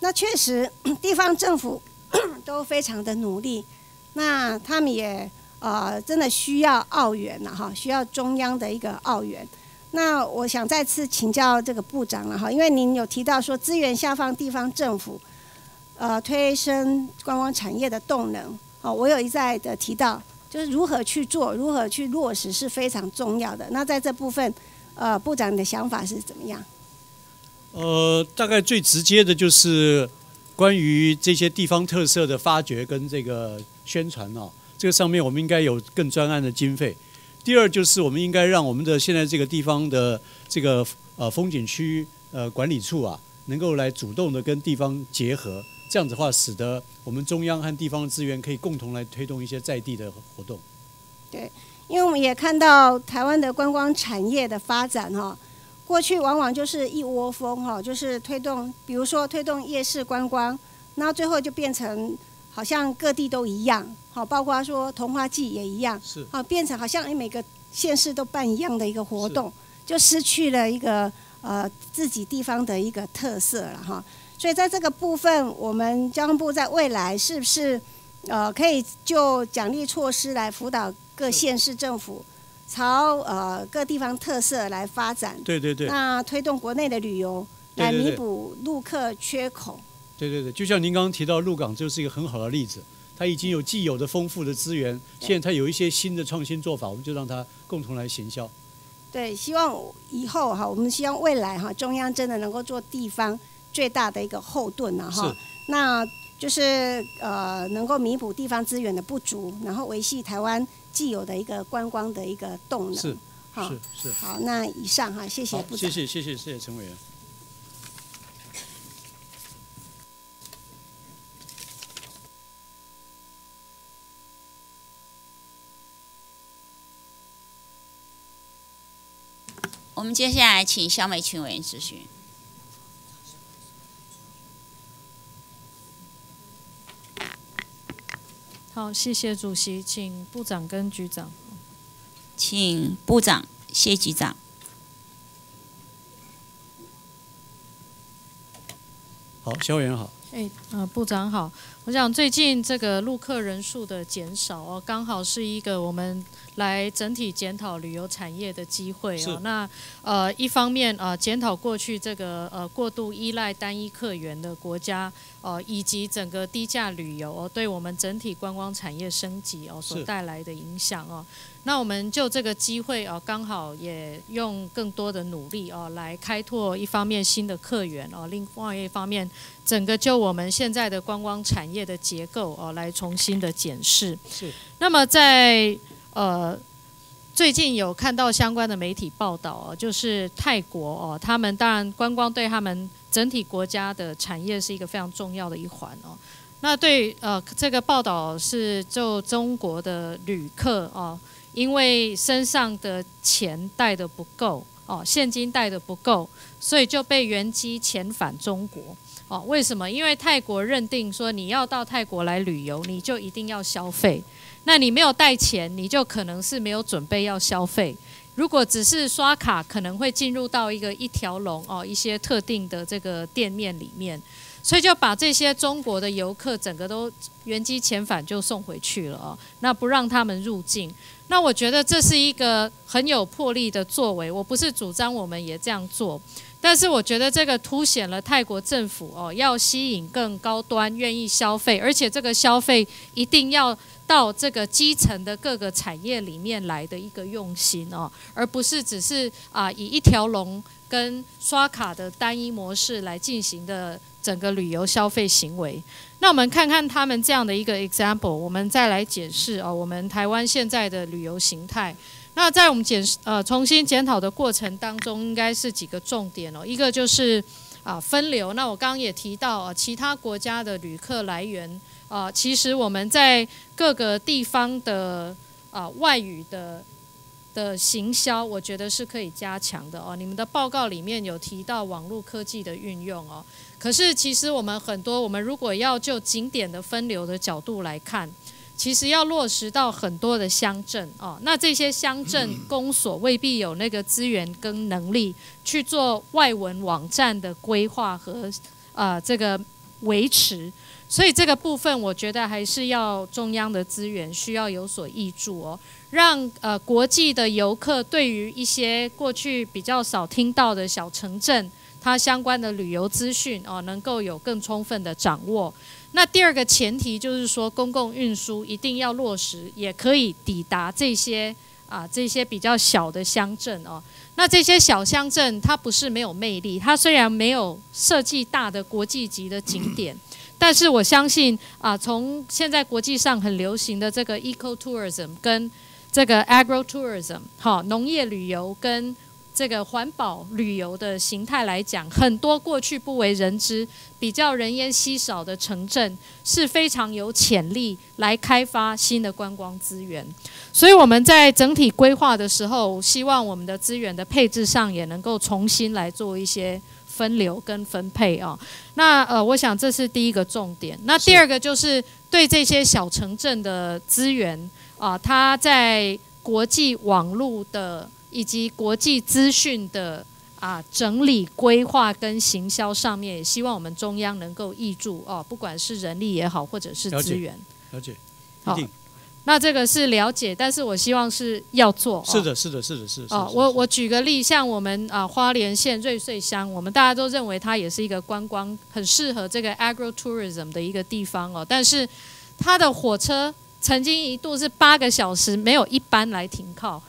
那确实，[coughs] 地方政府 [coughs] 都非常的努力，那他们也呃真的需要澳元了哈，需要中央的一个澳元。那我想再次请教这个部长了哈，因为您有提到说资源下放地方政府，呃，推升观光产业的动能，哦，我有一再的提到，就是如何去做，如何去落实是非常重要的。那在这部分，呃，部长的想法是怎么样？呃，大概最直接的就是关于这些地方特色的发掘跟这个宣传哦，这个上面我们应该有更专案的经费。第二就是我们应该让我们的现在这个地方的这个呃风景区呃管理处啊，能够来主动的跟地方结合，这样子的话，使得我们中央和地方的资源可以共同来推动一些在地的活动。对，因为我们也看到台湾的观光产业的发展哈，过去往往就是一窝蜂哈，就是推动，比如说推动夜市观光，那最后就变成好像各地都一样。好，包括说童话季也一样，是啊，变成好像每个县市都办一样的一个活动，就失去了一个呃自己地方的一个特色了哈。所以在这个部分，我们交通部在未来是不是呃可以就奖励措施来辅导各县市政府朝呃各地方特色来发展？对对对。那推动国内的旅游来弥补陆客缺口。对对对，就像您刚刚提到鹿港，就是一个很好的例子。它已经有既有的丰富的资源，现在它有一些新的创新做法，我们就让它共同来行销。对，希望以后哈，我们希望未来哈，中央真的能够做地方最大的一个后盾了哈。那就是呃能够弥补地方资源的不足然后维系台湾既有的一个观光的一个动能。是是好那以上哈谢谢谢谢谢谢谢谢陈委员。我们接下来请小美群委员咨询。好，谢谢主席，请部长跟局长。请部长、谢局长。好，肖委员好。哎，呃，部长好。我想最近这个陆客人数的减少哦，刚好是一个我们来整体检讨旅游产业的机会哦。那呃，一方面啊，检讨过去这个呃过度依赖单一客源的国家哦，以及整个低价旅游哦，对我们整体观光产业升级哦所带来的影响哦。那我们就这个机会哦，刚好也用更多的努力哦，来开拓一方面新的客源哦，另外一方面，整个就我们现在的观光产业的结构哦，来重新的检视。是。那么在呃最近有看到相关的媒体报道哦，就是泰国哦，他们当然观光对他们整体国家的产业是一个非常重要的一环哦。那对呃这个报道是就中国的旅客哦。因为身上的钱带的不够哦，现金带的不够，所以就被原机遣返中国哦。为什么？因为泰国认定说你要到泰国来旅游，你就一定要消费。那你没有带钱，你就可能是没有准备要消费。如果只是刷卡，可能会进入到一个一条龙哦，一些特定的这个店面里面。所以就把这些中国的游客整个都原机遣返就送回去了哦，那不让他们入境。那我觉得这是一个很有魄力的作为。我不是主张我们也这样做，但是我觉得这个凸显了泰国政府哦要吸引更高端、愿意消费，而且这个消费一定要到这个基层的各个产业里面来的一个用心哦，而不是只是啊以一条龙跟刷卡的单一模式来进行的。整个旅游消费行为，那我们看看他们这样的一个 example，我们再来解释哦，我们台湾现在的旅游形态。那在我们检呃重新检讨的过程当中，应该是几个重点哦，一个就是啊分流。那我刚刚也提到啊，其他国家的旅客来源啊，其实我们在各个地方的啊外语的。的行销，我觉得是可以加强的哦。你们的报告里面有提到网络科技的运用哦，可是其实我们很多，我们如果要就景点的分流的角度来看，其实要落实到很多的乡镇哦。那这些乡镇公所未必有那个资源跟能力去做外文网站的规划和啊这个维持。所以这个部分，我觉得还是要中央的资源需要有所挹注哦，让呃国际的游客对于一些过去比较少听到的小城镇，它相关的旅游资讯哦，能够有更充分的掌握。那第二个前提就是说，公共运输一定要落实，也可以抵达这些啊这些比较小的乡镇哦。那这些小乡镇，它不是没有魅力，它虽然没有设计大的国际级的景点。但是我相信啊，从现在国际上很流行的这个 eco tourism 跟这个 agro tourism 好农业旅游跟这个环保旅游的形态来讲，很多过去不为人知、比较人烟稀少的城镇是非常有潜力来开发新的观光资源。所以我们在整体规划的时候，希望我们的资源的配置上也能够重新来做一些。分流跟分配啊，那呃，我想这是第一个重点。那第二个就是对这些小城镇的资源啊，它在国际网络的以及国际资讯的啊整理规划跟行销上面，也希望我们中央能够挹注哦，不管是人力也好，或者是资源。了解，好。那这个是了解，但是我希望是要做。是的，是的，是的，是。哦，我我举个例，像我们啊花莲县瑞穗乡，我们大家都认为它也是一个观光很适合这个 agro tourism 的一个地方哦，但是它的火车曾经一度是八个小时没有一班来停靠，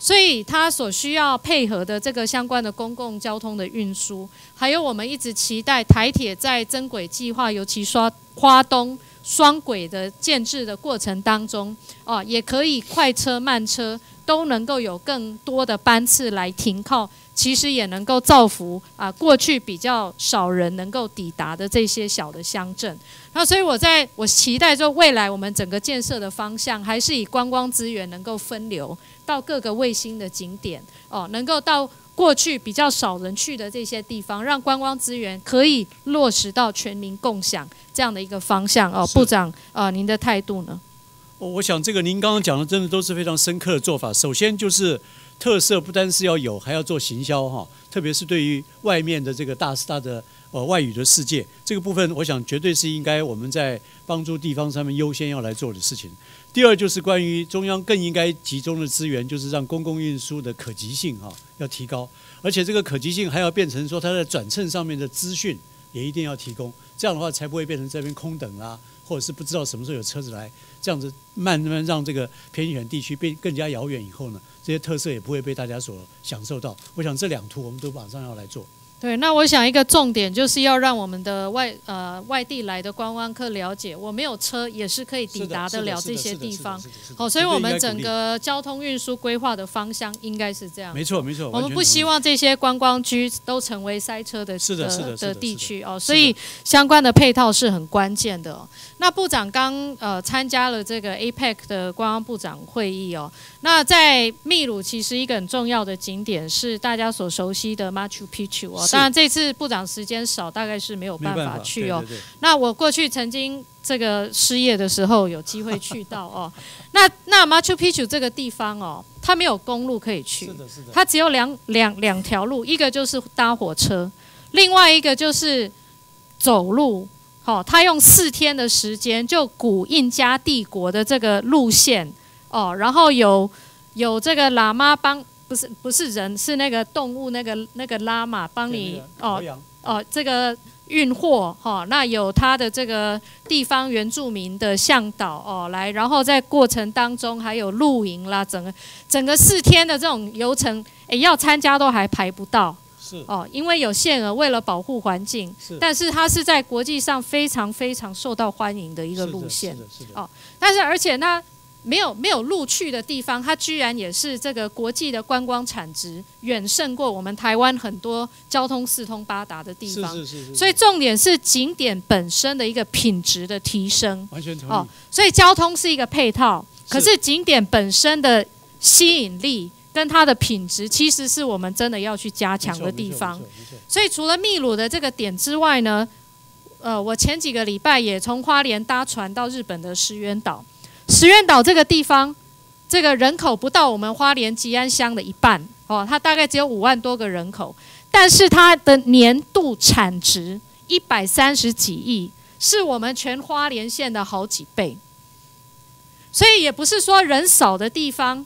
所以它所需要配合的这个相关的公共交通的运输，还有我们一直期待台铁在增轨计划，尤其说花东。双轨的建制的过程当中，哦，也可以快车慢车都能够有更多的班次来停靠，其实也能够造福啊过去比较少人能够抵达的这些小的乡镇。那所以我在我期待说，未来我们整个建设的方向还是以观光资源能够分流到各个卫星的景点，哦，能够到过去比较少人去的这些地方，让观光资源可以落实到全民共享这样的一个方向哦。部长，呃，您的态度呢？我我想这个您刚刚讲的真的都是非常深刻的做法。首先就是特色不单是要有，还要做行销哈，特别是对于外面的这个大大的呃外语的世界这个部分，我想绝对是应该我们在帮助地方上面优先要来做的事情。第二就是关于中央更应该集中的资源，就是让公共运输的可及性哈要提高，而且这个可及性还要变成说它在转乘上面的资讯也一定要提供，这样的话才不会变成这边空等啦。或者是不知道什么时候有车子来，这样子慢慢让这个偏远地区变更加遥远以后呢，这些特色也不会被大家所享受到。我想这两图我们都马上要来做。对，那我想一个重点就是要让我们的外呃外地来的观光客了解，我没有车也是可以抵达得了这些地方。好，所以我们整个交通运输规划的方向应该是这样。没错没错，我们不希望这些观光区都成为塞车的的的地区哦，所以相关的配套是很关键的。那部长刚呃参加了这个 APEC 的观光部长会议哦。那在秘鲁其实一个很重要的景点是大家所熟悉的 Machu Picchu 哦。当然这次部长时间少，大概是没有办法去哦。那我过去曾经这个失业的时候有机会去到哦。[laughs] 那那 Machu Picchu 这个地方哦，它没有公路可以去，它只有两两两条路，一个就是搭火车，另外一个就是走路。好，他用四天的时间，就古印加帝国的这个路线哦，然后有有这个喇嘛帮，不是不是人，是那个动物那个那个喇嘛帮你哦哦这个运货哈，那有他的这个地方原住民的向导哦来，然后在过程当中还有露营啦，整个整个四天的这种流程，哎，要参加都还排不到。是。哦，因为有限额，为了保护环境，是，但是它是在国际上非常非常受到欢迎的一个路线，哦，但是而且它没有没有路去的地方，它居然也是这个国际的观光产值远胜过我们台湾很多交通四通八达的地方，是是是，所以重点是景点本身的一个品质的提升，完全同意，哦，所以交通是一个配套，可是景点本身的吸引力。跟它的品质，其实是我们真的要去加强的地方。所以除了秘鲁的这个点之外呢，呃，我前几个礼拜也从花莲搭船到日本的石垣岛。石垣岛这个地方，这个人口不到我们花莲吉安乡的一半哦，它大概只有五万多个人口，但是它的年度产值一百三十几亿，是我们全花莲县的好几倍。所以也不是说人少的地方。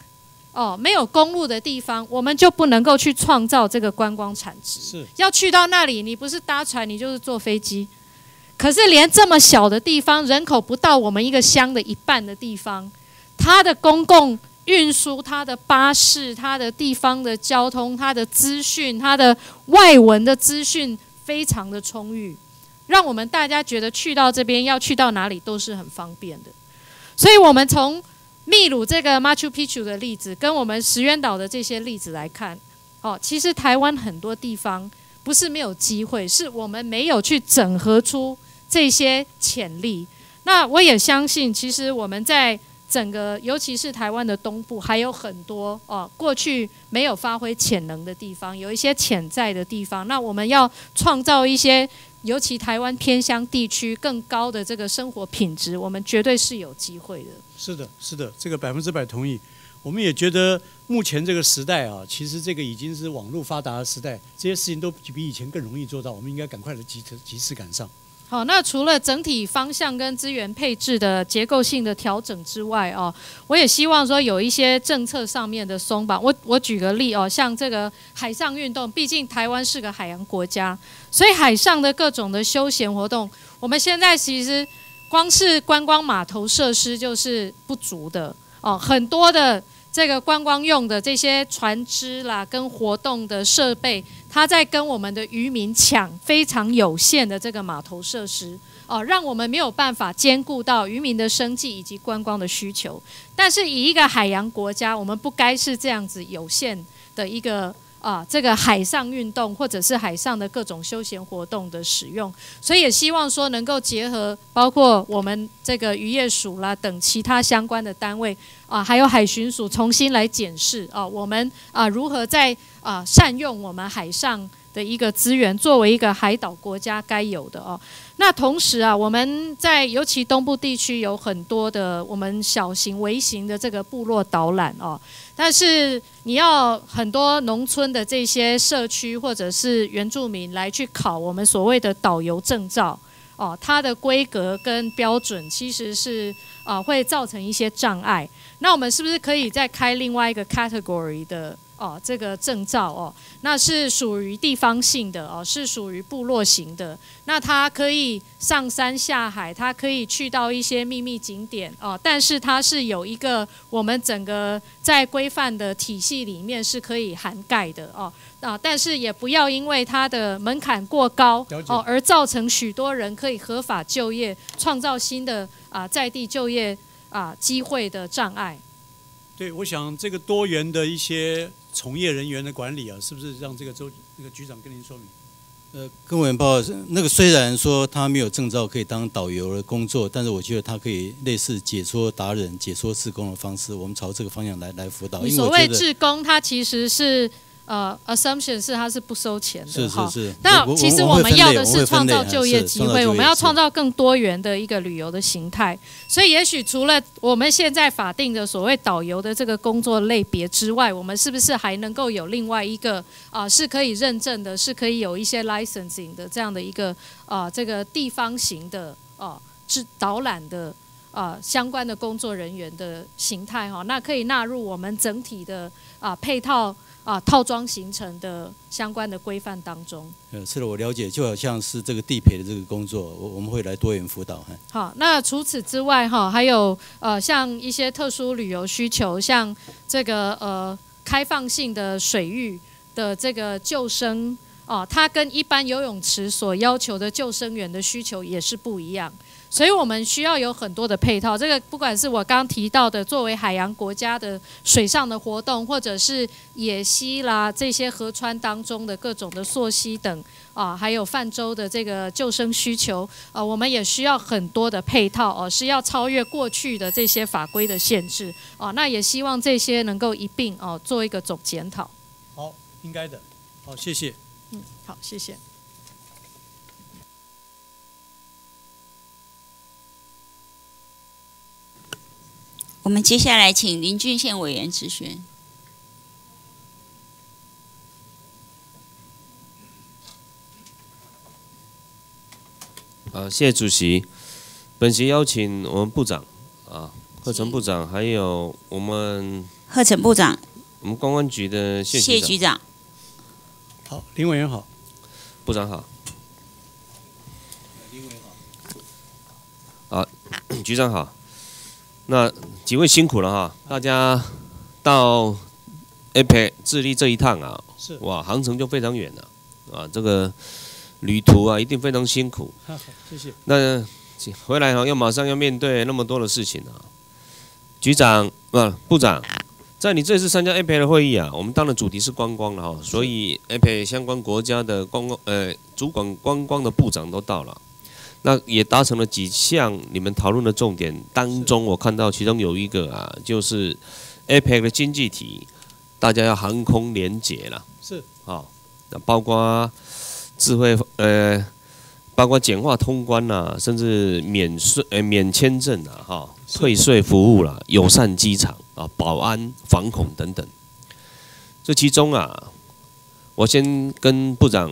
哦，没有公路的地方，我们就不能够去创造这个观光产值。是，要去到那里，你不是搭船，你就是坐飞机。可是连这么小的地方，人口不到我们一个乡的一半的地方，它的公共运输、它的巴士、它的地方的交通、它的资讯、它的外文的资讯，非常的充裕，让我们大家觉得去到这边要去到哪里都是很方便的。所以，我们从秘鲁这个 Machu Picchu 的例子，跟我们石垣岛的这些例子来看，哦，其实台湾很多地方不是没有机会，是我们没有去整合出这些潜力。那我也相信，其实我们在整个，尤其是台湾的东部，还有很多哦，过去没有发挥潜能的地方，有一些潜在的地方。那我们要创造一些，尤其台湾偏乡地区更高的这个生活品质，我们绝对是有机会的。是的，是的，这个百分之百同意。我们也觉得目前这个时代啊，其实这个已经是网络发达的时代，这些事情都比以前更容易做到。我们应该赶快的及时及时赶上。好，那除了整体方向跟资源配置的结构性的调整之外哦，我也希望说有一些政策上面的松绑。我我举个例哦，像这个海上运动，毕竟台湾是个海洋国家，所以海上的各种的休闲活动，我们现在其实。光是观光码头设施就是不足的哦，很多的这个观光用的这些船只啦，跟活动的设备，它在跟我们的渔民抢非常有限的这个码头设施哦，让我们没有办法兼顾到渔民的生计以及观光的需求。但是以一个海洋国家，我们不该是这样子有限的一个啊，这个海上运动或者是海上的各种休闲活动的使用，所以也希望说能够结合包括我们这个渔业署啦等其他相关的单位啊，还有海巡署重新来检视啊，我们啊如何在啊善用我们海上的一个资源，作为一个海岛国家该有的哦。那同时啊，我们在尤其东部地区有很多的我们小型、微型的这个部落导览哦。但是你要很多农村的这些社区或者是原住民来去考我们所谓的导游证照哦，它的规格跟标准其实是啊会造成一些障碍。那我们是不是可以再开另外一个 category 的？哦，这个证照哦，那是属于地方性的哦，是属于部落型的。那它可以上山下海，它可以去到一些秘密景点哦，但是它是有一个我们整个在规范的体系里面是可以涵盖的哦。啊，但是也不要因为它的门槛过高哦，而造成许多人可以合法就业、创造新的啊在地就业啊机会的障碍。对，我想这个多元的一些。从业人员的管理啊，是不是让这个周那个局长跟您说明？呃，跟委员报告，那个虽然说他没有证照可以当导游的工作，但是我觉得他可以类似解说达人、解说志工的方式，我们朝这个方向来来辅导。所谓志工，他其实是。呃，assumption 是它是不收钱的哈。那其实我们要的是创造就业机会，我们要创造更多元的一个旅游的形态。所以，也许除了我们现在法定的所谓导游的这个工作类别之外，我们是不是还能够有另外一个啊，是可以认证的，是可以有一些 licensing 的这样的一个啊，这个地方型的啊，制导览的啊相关的工作人员的形态哈？那可以纳入我们整体的啊配套。啊，套装形成的相关的规范当中，呃，是的，我了解，就好像是这个地陪的这个工作，我我们会来多元辅导。好，那除此之外，哈，还有呃，像一些特殊旅游需求，像这个呃开放性的水域的这个救生，哦，它跟一般游泳池所要求的救生员的需求也是不一样。所以我们需要有很多的配套，这个不管是我刚提到的作为海洋国家的水上的活动，或者是野溪啦这些河川当中的各种的溯溪等啊，还有泛舟的这个救生需求啊，我们也需要很多的配套哦，是要超越过去的这些法规的限制哦。那也希望这些能够一并哦做一个总检讨。好，应该的。好，谢谢。嗯，好，谢谢。我们接下来请林俊宪委员质询。啊，谢谢主席。本席邀请我们部长啊，贺成部长，还有我们贺成部长，我们公安局的谢局长。好，林委员好，部长好。林委好。好，局长好。那几位辛苦了哈，大家到 APEC 智利这一趟啊，是哇，航程就非常远了啊，这个旅途啊一定非常辛苦。[laughs] 谢谢。那回来哈，要马上要面对那么多的事情啊。局长不部长，在你这次参加 APEC 的会议啊，我们当然主题是观光了哈，所以 APEC 相关国家的观光呃主管观光的部长都到了。那也达成了几项你们讨论的重点当中，我看到其中有一个啊，就是 APEC 的经济体，大家要航空联结了。是。啊，那包括智慧呃，包括简化通关呐，甚至免税呃免签证啊，哈，退税服务啦，友善机场啊，保安防恐等等。这其中啊，我先跟部长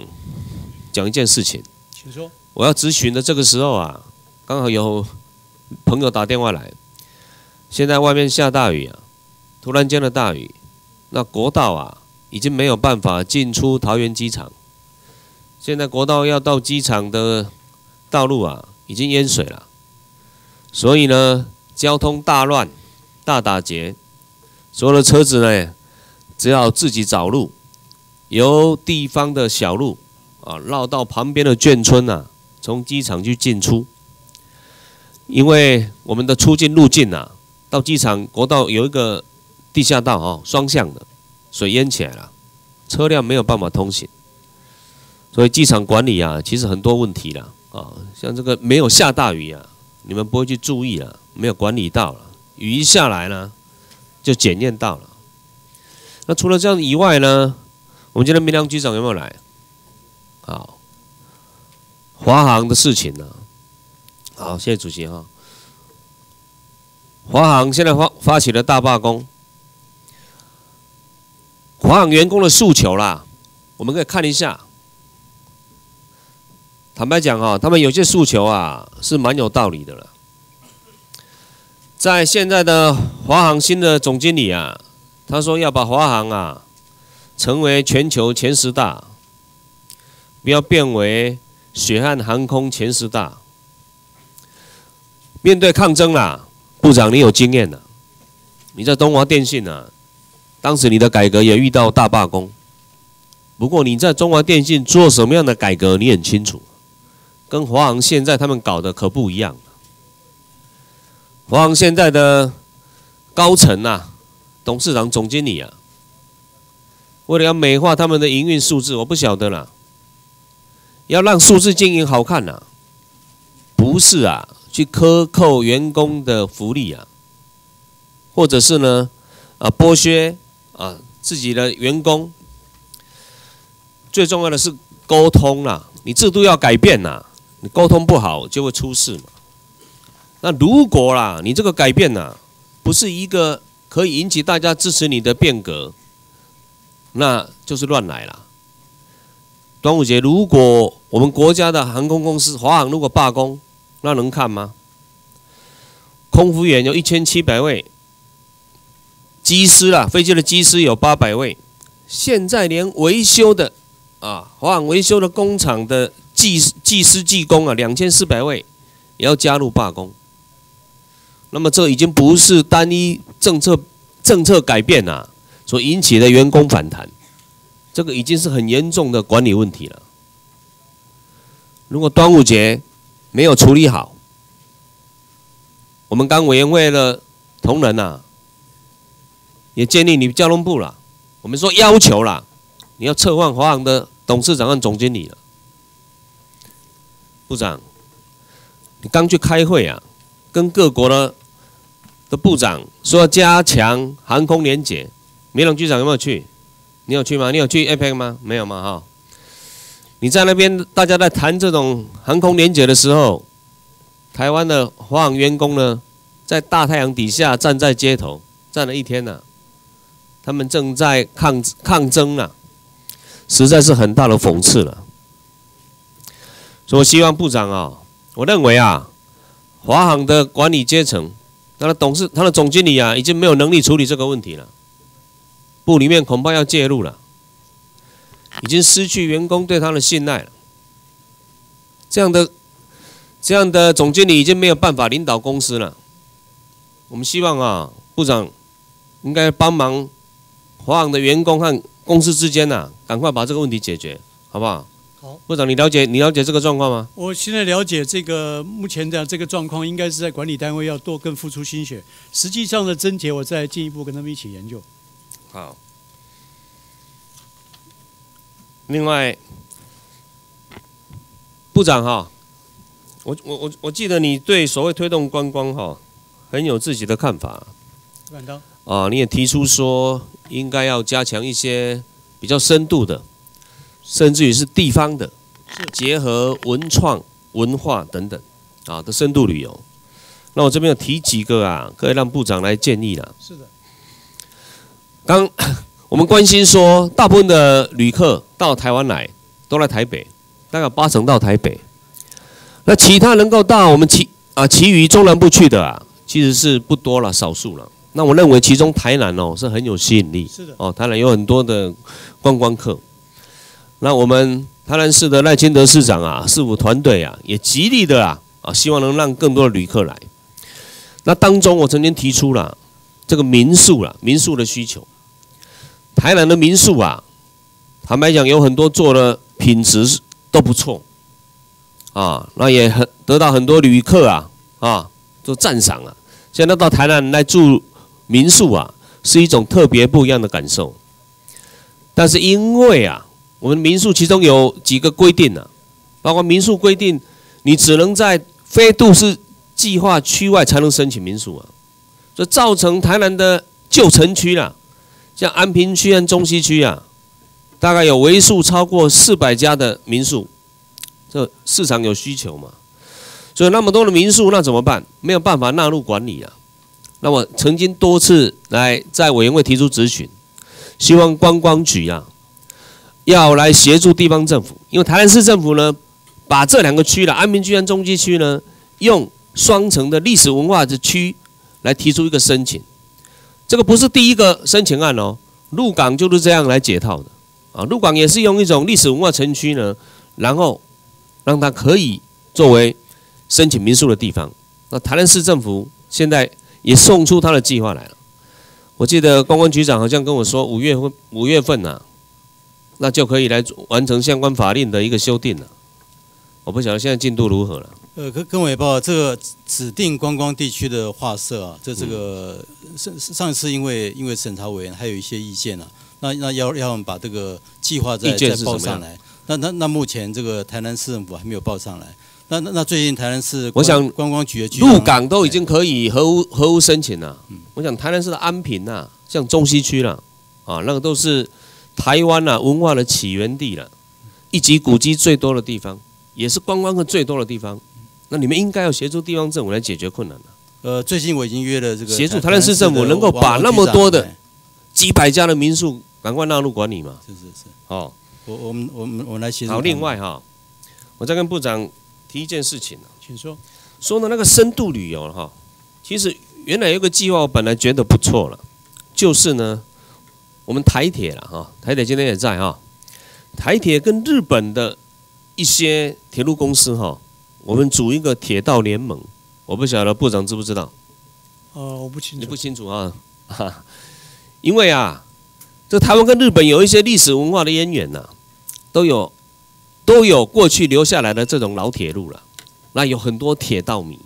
讲一件事情。请说。我要咨询的这个时候啊，刚好有朋友打电话来。现在外面下大雨啊，突然间的大雨，那国道啊已经没有办法进出桃园机场。现在国道要到机场的道路啊已经淹水了，所以呢交通大乱、大打劫，所有的车子呢只好自己找路，由地方的小路啊绕到旁边的眷村啊。从机场去进出，因为我们的出境路径啊，到机场国道有一个地下道哦，双向的，水淹起来了，车辆没有办法通行。所以机场管理啊，其实很多问题啦啊，像这个没有下大雨啊，你们不会去注意啊，没有管理到了，雨一下来呢，就检验到了。那除了这样以外呢，我们今天明良局长有没有来？好，华航的事情呢？好，谢谢主席哈。华航现在发发起了大罢工，华航员工的诉求啦，我们可以看一下。坦白讲啊，他们有些诉求啊是蛮有道理的了。在现在的华航新的总经理啊，他说要把华航啊成为全球前十大，不要变为血汗航空前十大。面对抗争啦，部长你有经验的，你在中华电信啊，当时你的改革也遇到大罢工，不过你在中华电信做什么样的改革，你很清楚。跟华航现在他们搞的可不一样。华航现在的高层啊，董事长、总经理啊，为了要美化他们的营运数字，我不晓得啦。要让数字经营好看呐，不是啊，去克扣员工的福利啊，或者是呢，啊剥削啊自己的员工。最重要的是沟通啦，你制度要改变呐。你沟通不好就会出事嘛。那如果啦，你这个改变呐，不是一个可以引起大家支持你的变革，那就是乱来了。端午节，如果我们国家的航空公司华航如果罢工，那能看吗？空服员有一千七百位，机师啦，飞机的机师有八百位，现在连维修的啊，华航维修的工厂的。技技师技工啊，两千四百位也要加入罢工。那么这已经不是单一政策政策改变啊所引起的员工反弹，这个已经是很严重的管理问题了。如果端午节没有处理好，我们刚委员会的同仁呐，也建议你交通部了，我们说要求了，你要撤换华航的董事长和总经理了。部长，你刚去开会啊，跟各国的的部长说要加强航空联结。梅隆局长有没有去？你有去吗？你有去 APEC 吗？没有吗？哈，你在那边，大家在谈这种航空联结的时候，台湾的华航员工呢，在大太阳底下站在街头站了一天呢，他们正在抗抗争呢，实在是很大的讽刺了。所以我希望部长啊，我认为啊，华航的管理阶层，他的董事、他的总经理啊，已经没有能力处理这个问题了。部里面恐怕要介入了，已经失去员工对他的信赖了。这样的、这样的总经理已经没有办法领导公司了。我们希望啊，部长应该帮忙华航的员工和公司之间呐，赶快把这个问题解决，好不好？好，部长，你了解你了解这个状况吗？我现在了解这个目前的这个状况，应该是在管理单位要多更付出心血。实际上的症结，我再进一步跟他们一起研究。好。另外，部长哈，我我我我记得你对所谓推动观光哈，很有自己的看法。啊，你也提出说应该要加强一些比较深度的。甚至于是地方的，结合文创、文化等等啊的深度旅游。那我这边有提几个啊，可以让部长来建议了。是的。刚 [coughs] 我们关心说，大部分的旅客到台湾来，都来台北，大概八成到台北。那其他能够到我们其啊其余中南部去的啊，其实是不多了，少数了。那我认为其中台南哦是很有吸引力。是的。哦，台南有很多的观光客。那我们台南市的赖清德市长啊，市府团队啊，也极力的啊啊，希望能让更多的旅客来。那当中我曾经提出了这个民宿了，民宿的需求。台南的民宿啊，坦白讲有很多做的品质都不错啊，那也很得到很多旅客啊啊都赞赏啊。现在到台南来住民宿啊，是一种特别不一样的感受。但是因为啊，我们民宿其中有几个规定啊，包括民宿规定，你只能在非都市计划区外才能申请民宿啊，这造成台南的旧城区啦，像安平区和中西区啊，大概有为数超过四百家的民宿，这市场有需求嘛，所以那么多的民宿那怎么办？没有办法纳入管理啊。那我曾经多次来在委员会提出咨询，希望观光局啊，要来协助地方政府，因为台南市政府呢，把这两个区的安平区和中西区呢，用双城的历史文化的区来提出一个申请，这个不是第一个申请案哦，鹿港就是这样来解套的啊，鹿港也是用一种历史文化城区呢，然后让它可以作为申请民宿的地方，那台南市政府现在。也送出他的计划来了。我记得公安局长好像跟我说，五月份五月份呐，那就可以来完成相关法令的一个修订了。我不晓得现在进度如何了。呃，跟跟我报这个指定观光地区的画社啊，这这个上上一次因为因为审查委员还有一些意见啊，那那要要我们把这个计划再再报上来。那那那目前这个台南市政府还没有报上来。那那那最近台南市，我想观光局的入港都已经可以合屋合屋申请了。我想台南市的安平呐，像中西区了，啊，那个都是台湾呐文化的起源地了，一级古迹最多的地方，也是观光客最多的地方。那你们应该要协助地方政府来解决困难了。呃，最近我已经约了这个协助台南市政府能够把那么多的几百家的民宿赶快纳入管理嘛。是是是。哦，我我们我们我们来协助。好，另外哈，我再跟部长。提一件事情请说。说的那个深度旅游哈，其实原来有个计划，我本来觉得不错了，就是呢，我们台铁了哈，台铁今天也在哈，台铁跟日本的一些铁路公司哈，我们组一个铁道联盟，我不晓得部长知不知道？呃，我不清楚。你不清楚啊？哈，[laughs] 因为啊，这台湾跟日本有一些历史文化的渊源呐，都有。都有过去留下来的这种老铁路了，那有很多铁道迷，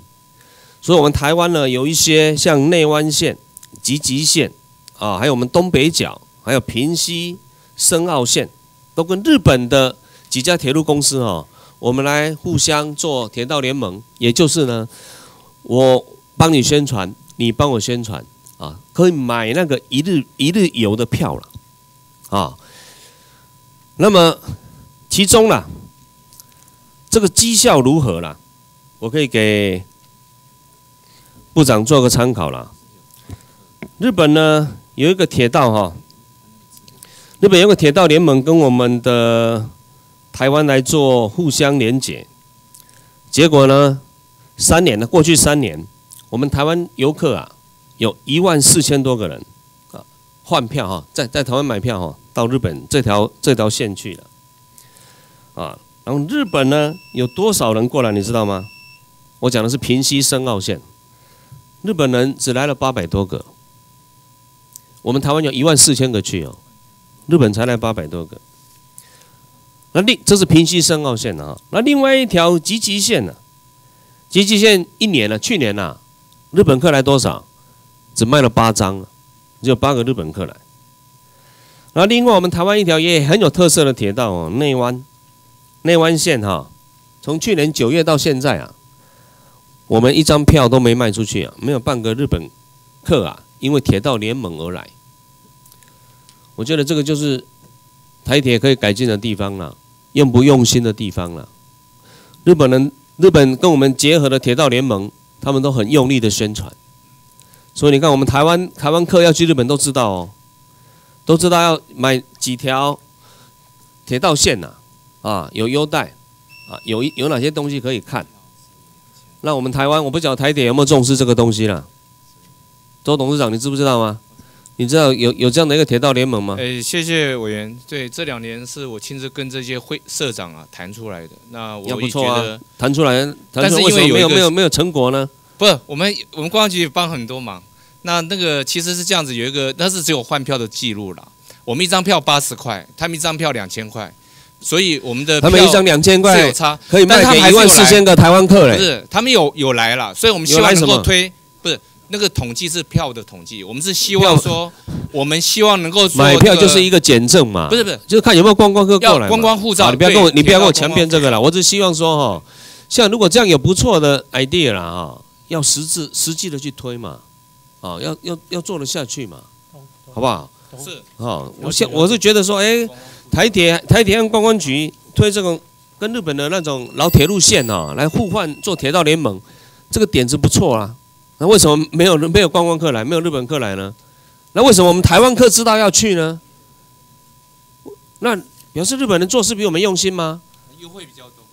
所以我们台湾呢有一些像内湾线、集集线啊，还有我们东北角，还有平西、深澳线，都跟日本的几家铁路公司哦，我们来互相做铁道联盟，也就是呢，我帮你宣传，你帮我宣传啊，可以买那个一日一日游的票了啊，那么。其中啦，这个绩效如何啦？我可以给部长做个参考啦。日本呢有一个铁道哈，日本有个铁道联盟跟我们的台湾来做互相连结，结果呢，三年呢，过去三年，我们台湾游客啊，有一万四千多个人啊换票哈，在在台湾买票哈，到日本这条这条线去了。啊，然后日本呢有多少人过来？你知道吗？我讲的是平西深澳线，日本人只来了八百多个，我们台湾有一万四千个去哦，日本才来八百多个。那另这是平西深澳线啊，那另外一条吉吉线呢？吉吉线一年了，去年呐，日本客来多少？只卖了八张，只有八个日本客来。然后另外我们台湾一条也很有特色的铁道哦，内湾。内湾线哈，从去年九月到现在啊，我们一张票都没卖出去啊，没有半个日本客啊，因为铁道联盟而来。我觉得这个就是台铁可以改进的地方了，用不用心的地方了。日本人日本跟我们结合的铁道联盟，他们都很用力的宣传，所以你看我们台湾台湾客要去日本都知道哦，都知道要买几条铁道线呐。啊，有优待，啊，有有哪些东西可以看？那我们台湾，我不晓得台铁有没有重视这个东西啦。周董事长，你知不知道吗？你知道有有这样的一个铁道联盟吗？哎，谢谢委员。对，这两年是我亲自跟这些会社长啊谈出来的。那我也觉得谈出来，但是为什么没有没有没有成果呢？不是，我们我们公安局帮很多忙。那那个其实是这样子，有一个那是只有换票的记录了。我们一张票八十块，他们一张票两千块。所以我们的他们一张两千块有差，可以卖给一万四千个台湾客人。不是，他们有有来了，所以我们希望能够推。不是，那个统计是票的统计，我们是希望说，我们希望能够做买票就是一个检证嘛，不是不是，就是看有没有观光客过来。要观光护照好你不要跟我，你不要跟我强辩这个了。我只希望说哈，像如果这样有不错的 idea 啦哈，要实质实际的去推嘛，啊，要要要做得下去嘛，好不好？是啊，我现我是觉得说，哎，台铁台铁跟观光局推这种跟日本的那种老铁路线哦，来互换做铁道联盟，这个点子不错啦。那为什么没有没有观光客来，没有日本客来呢？那为什么我们台湾客知道要去呢？那表示日本人做事比我们用心吗？优惠比较多。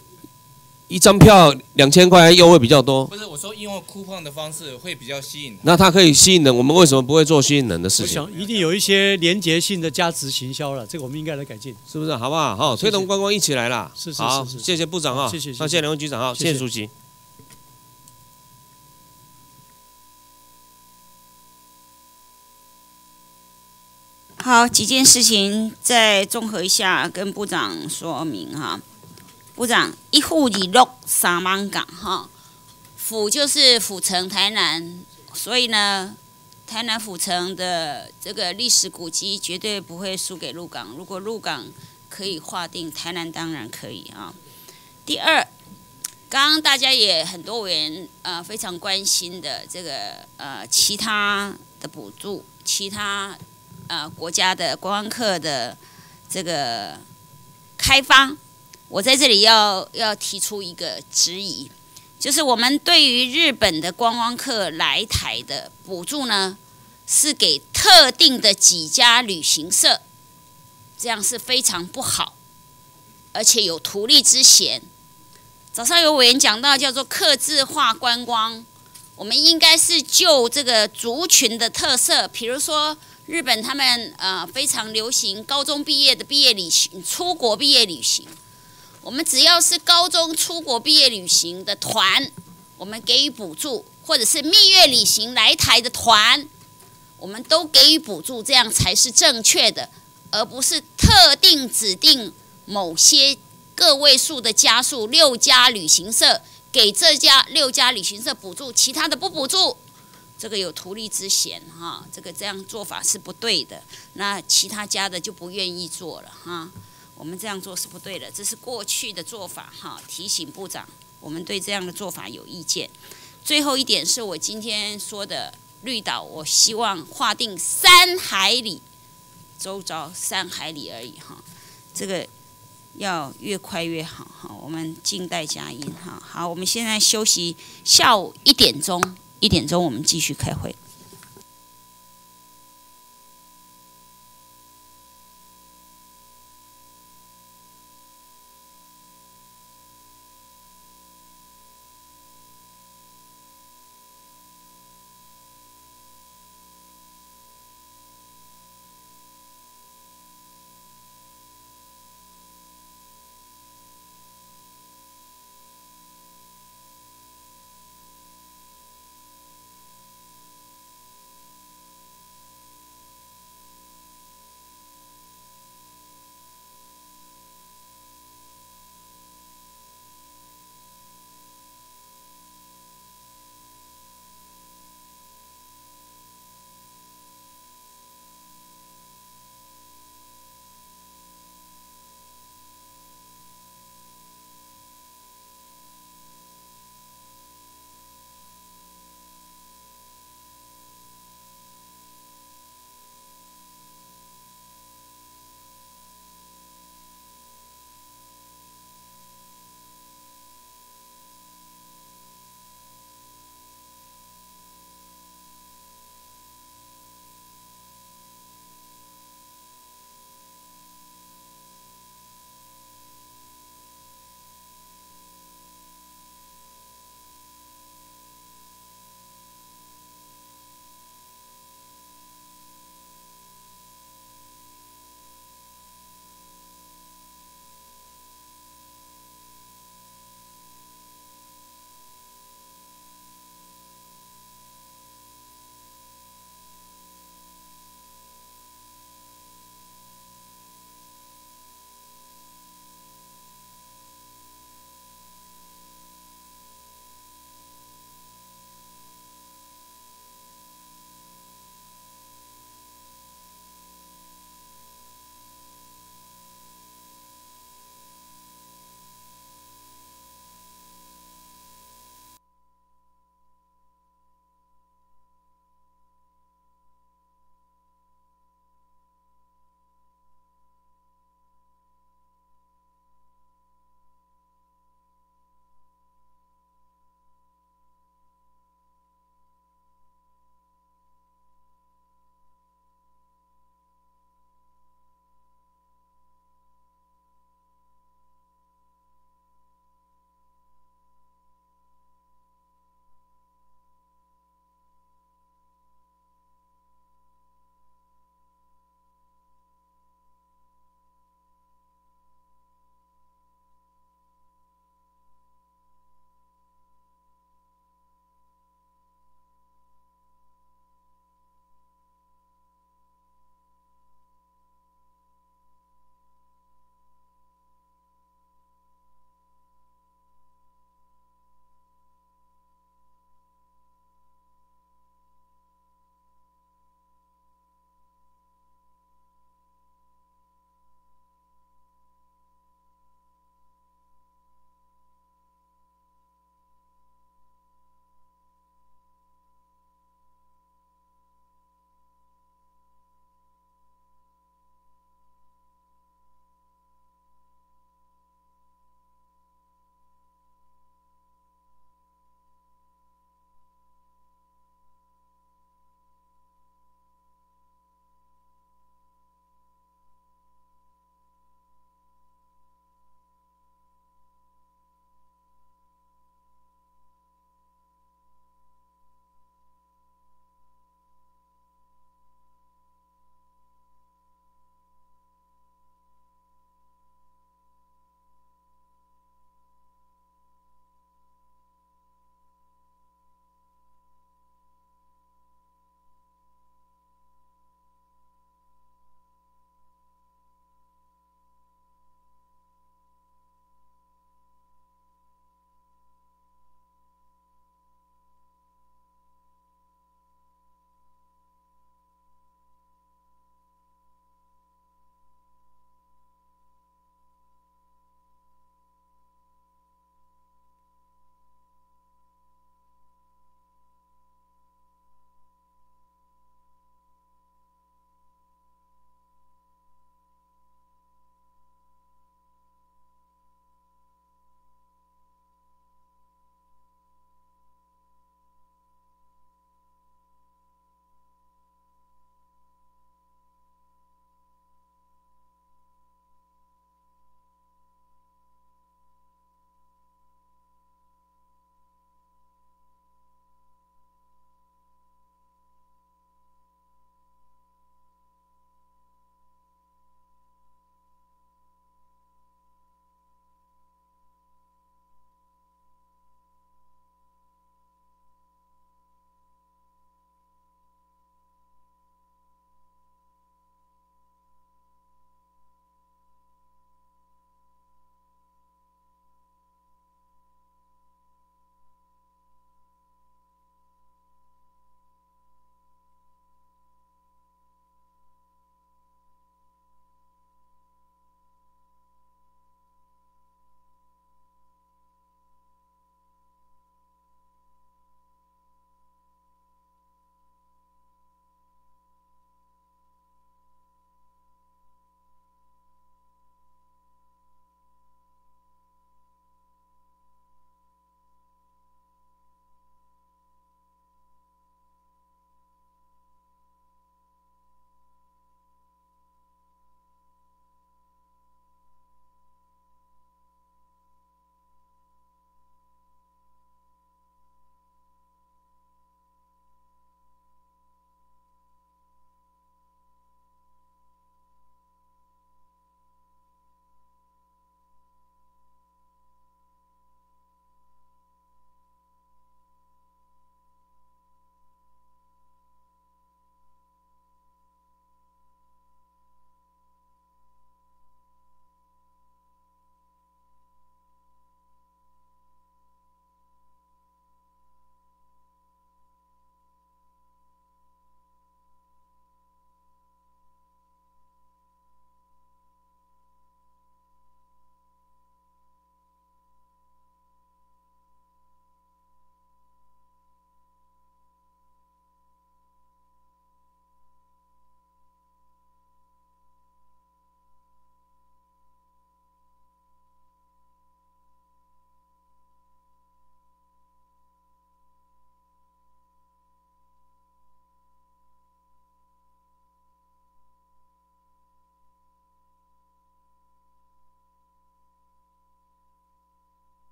一张票两千块，优惠比较多，不是我说用 coupon 的方式会比较吸引。那它可以吸引人，我们为什么不会做吸引人的事情？我想一定有一些连结性的价值行销了，这个我们应该来改进。是不是？好不好？好，推动观光一起来啦。是是好，是是谢谢部长啊，谢谢谢谢那谢谢两位局长啊，谢谢谢谢主席。好，几件事情再综合一下，跟部长说明哈。部长，一户二六三万港哈，府就是府城台南，所以呢，台南府城的这个历史古迹绝对不会输给鹿港。如果鹿港可以划定，台南当然可以啊。第二，刚刚大家也很多委员呃非常关心的这个呃其他的补助，其他呃国家的观光客的这个开发，我在这里要要提出一个质疑，就是我们对于日本的观光客来台的补助呢，是给特定的几家旅行社，这样是非常不好，而且有图利之嫌。早上有委员讲到叫做客制化观光，我们应该是就这个族群的特色，比如说日本他们呃非常流行高中毕业的毕业旅行、出国毕业旅行，我们只要是高中出国毕业旅行的团，我们给予补助，或者是蜜月旅行来台的团，我们都给予补助，这样才是正确的，而不是特定指定某些个位数的家数六家旅行社给这家六家旅行社补助，其他的不补助，这个有图利之嫌哈，这个这样做法是不对的。那其他家的就不愿意做了哈，我们这样做是不对的，这是过去的做法哈。提醒部长，我们对这样的做法有意见。最后一点是我今天说的绿岛，我希望划定三海里，周遭三海里而已哈，这个。要越快越好哈，我们静待佳音哈。好，我们现在休息，下午一点钟，一点钟我们继续开会。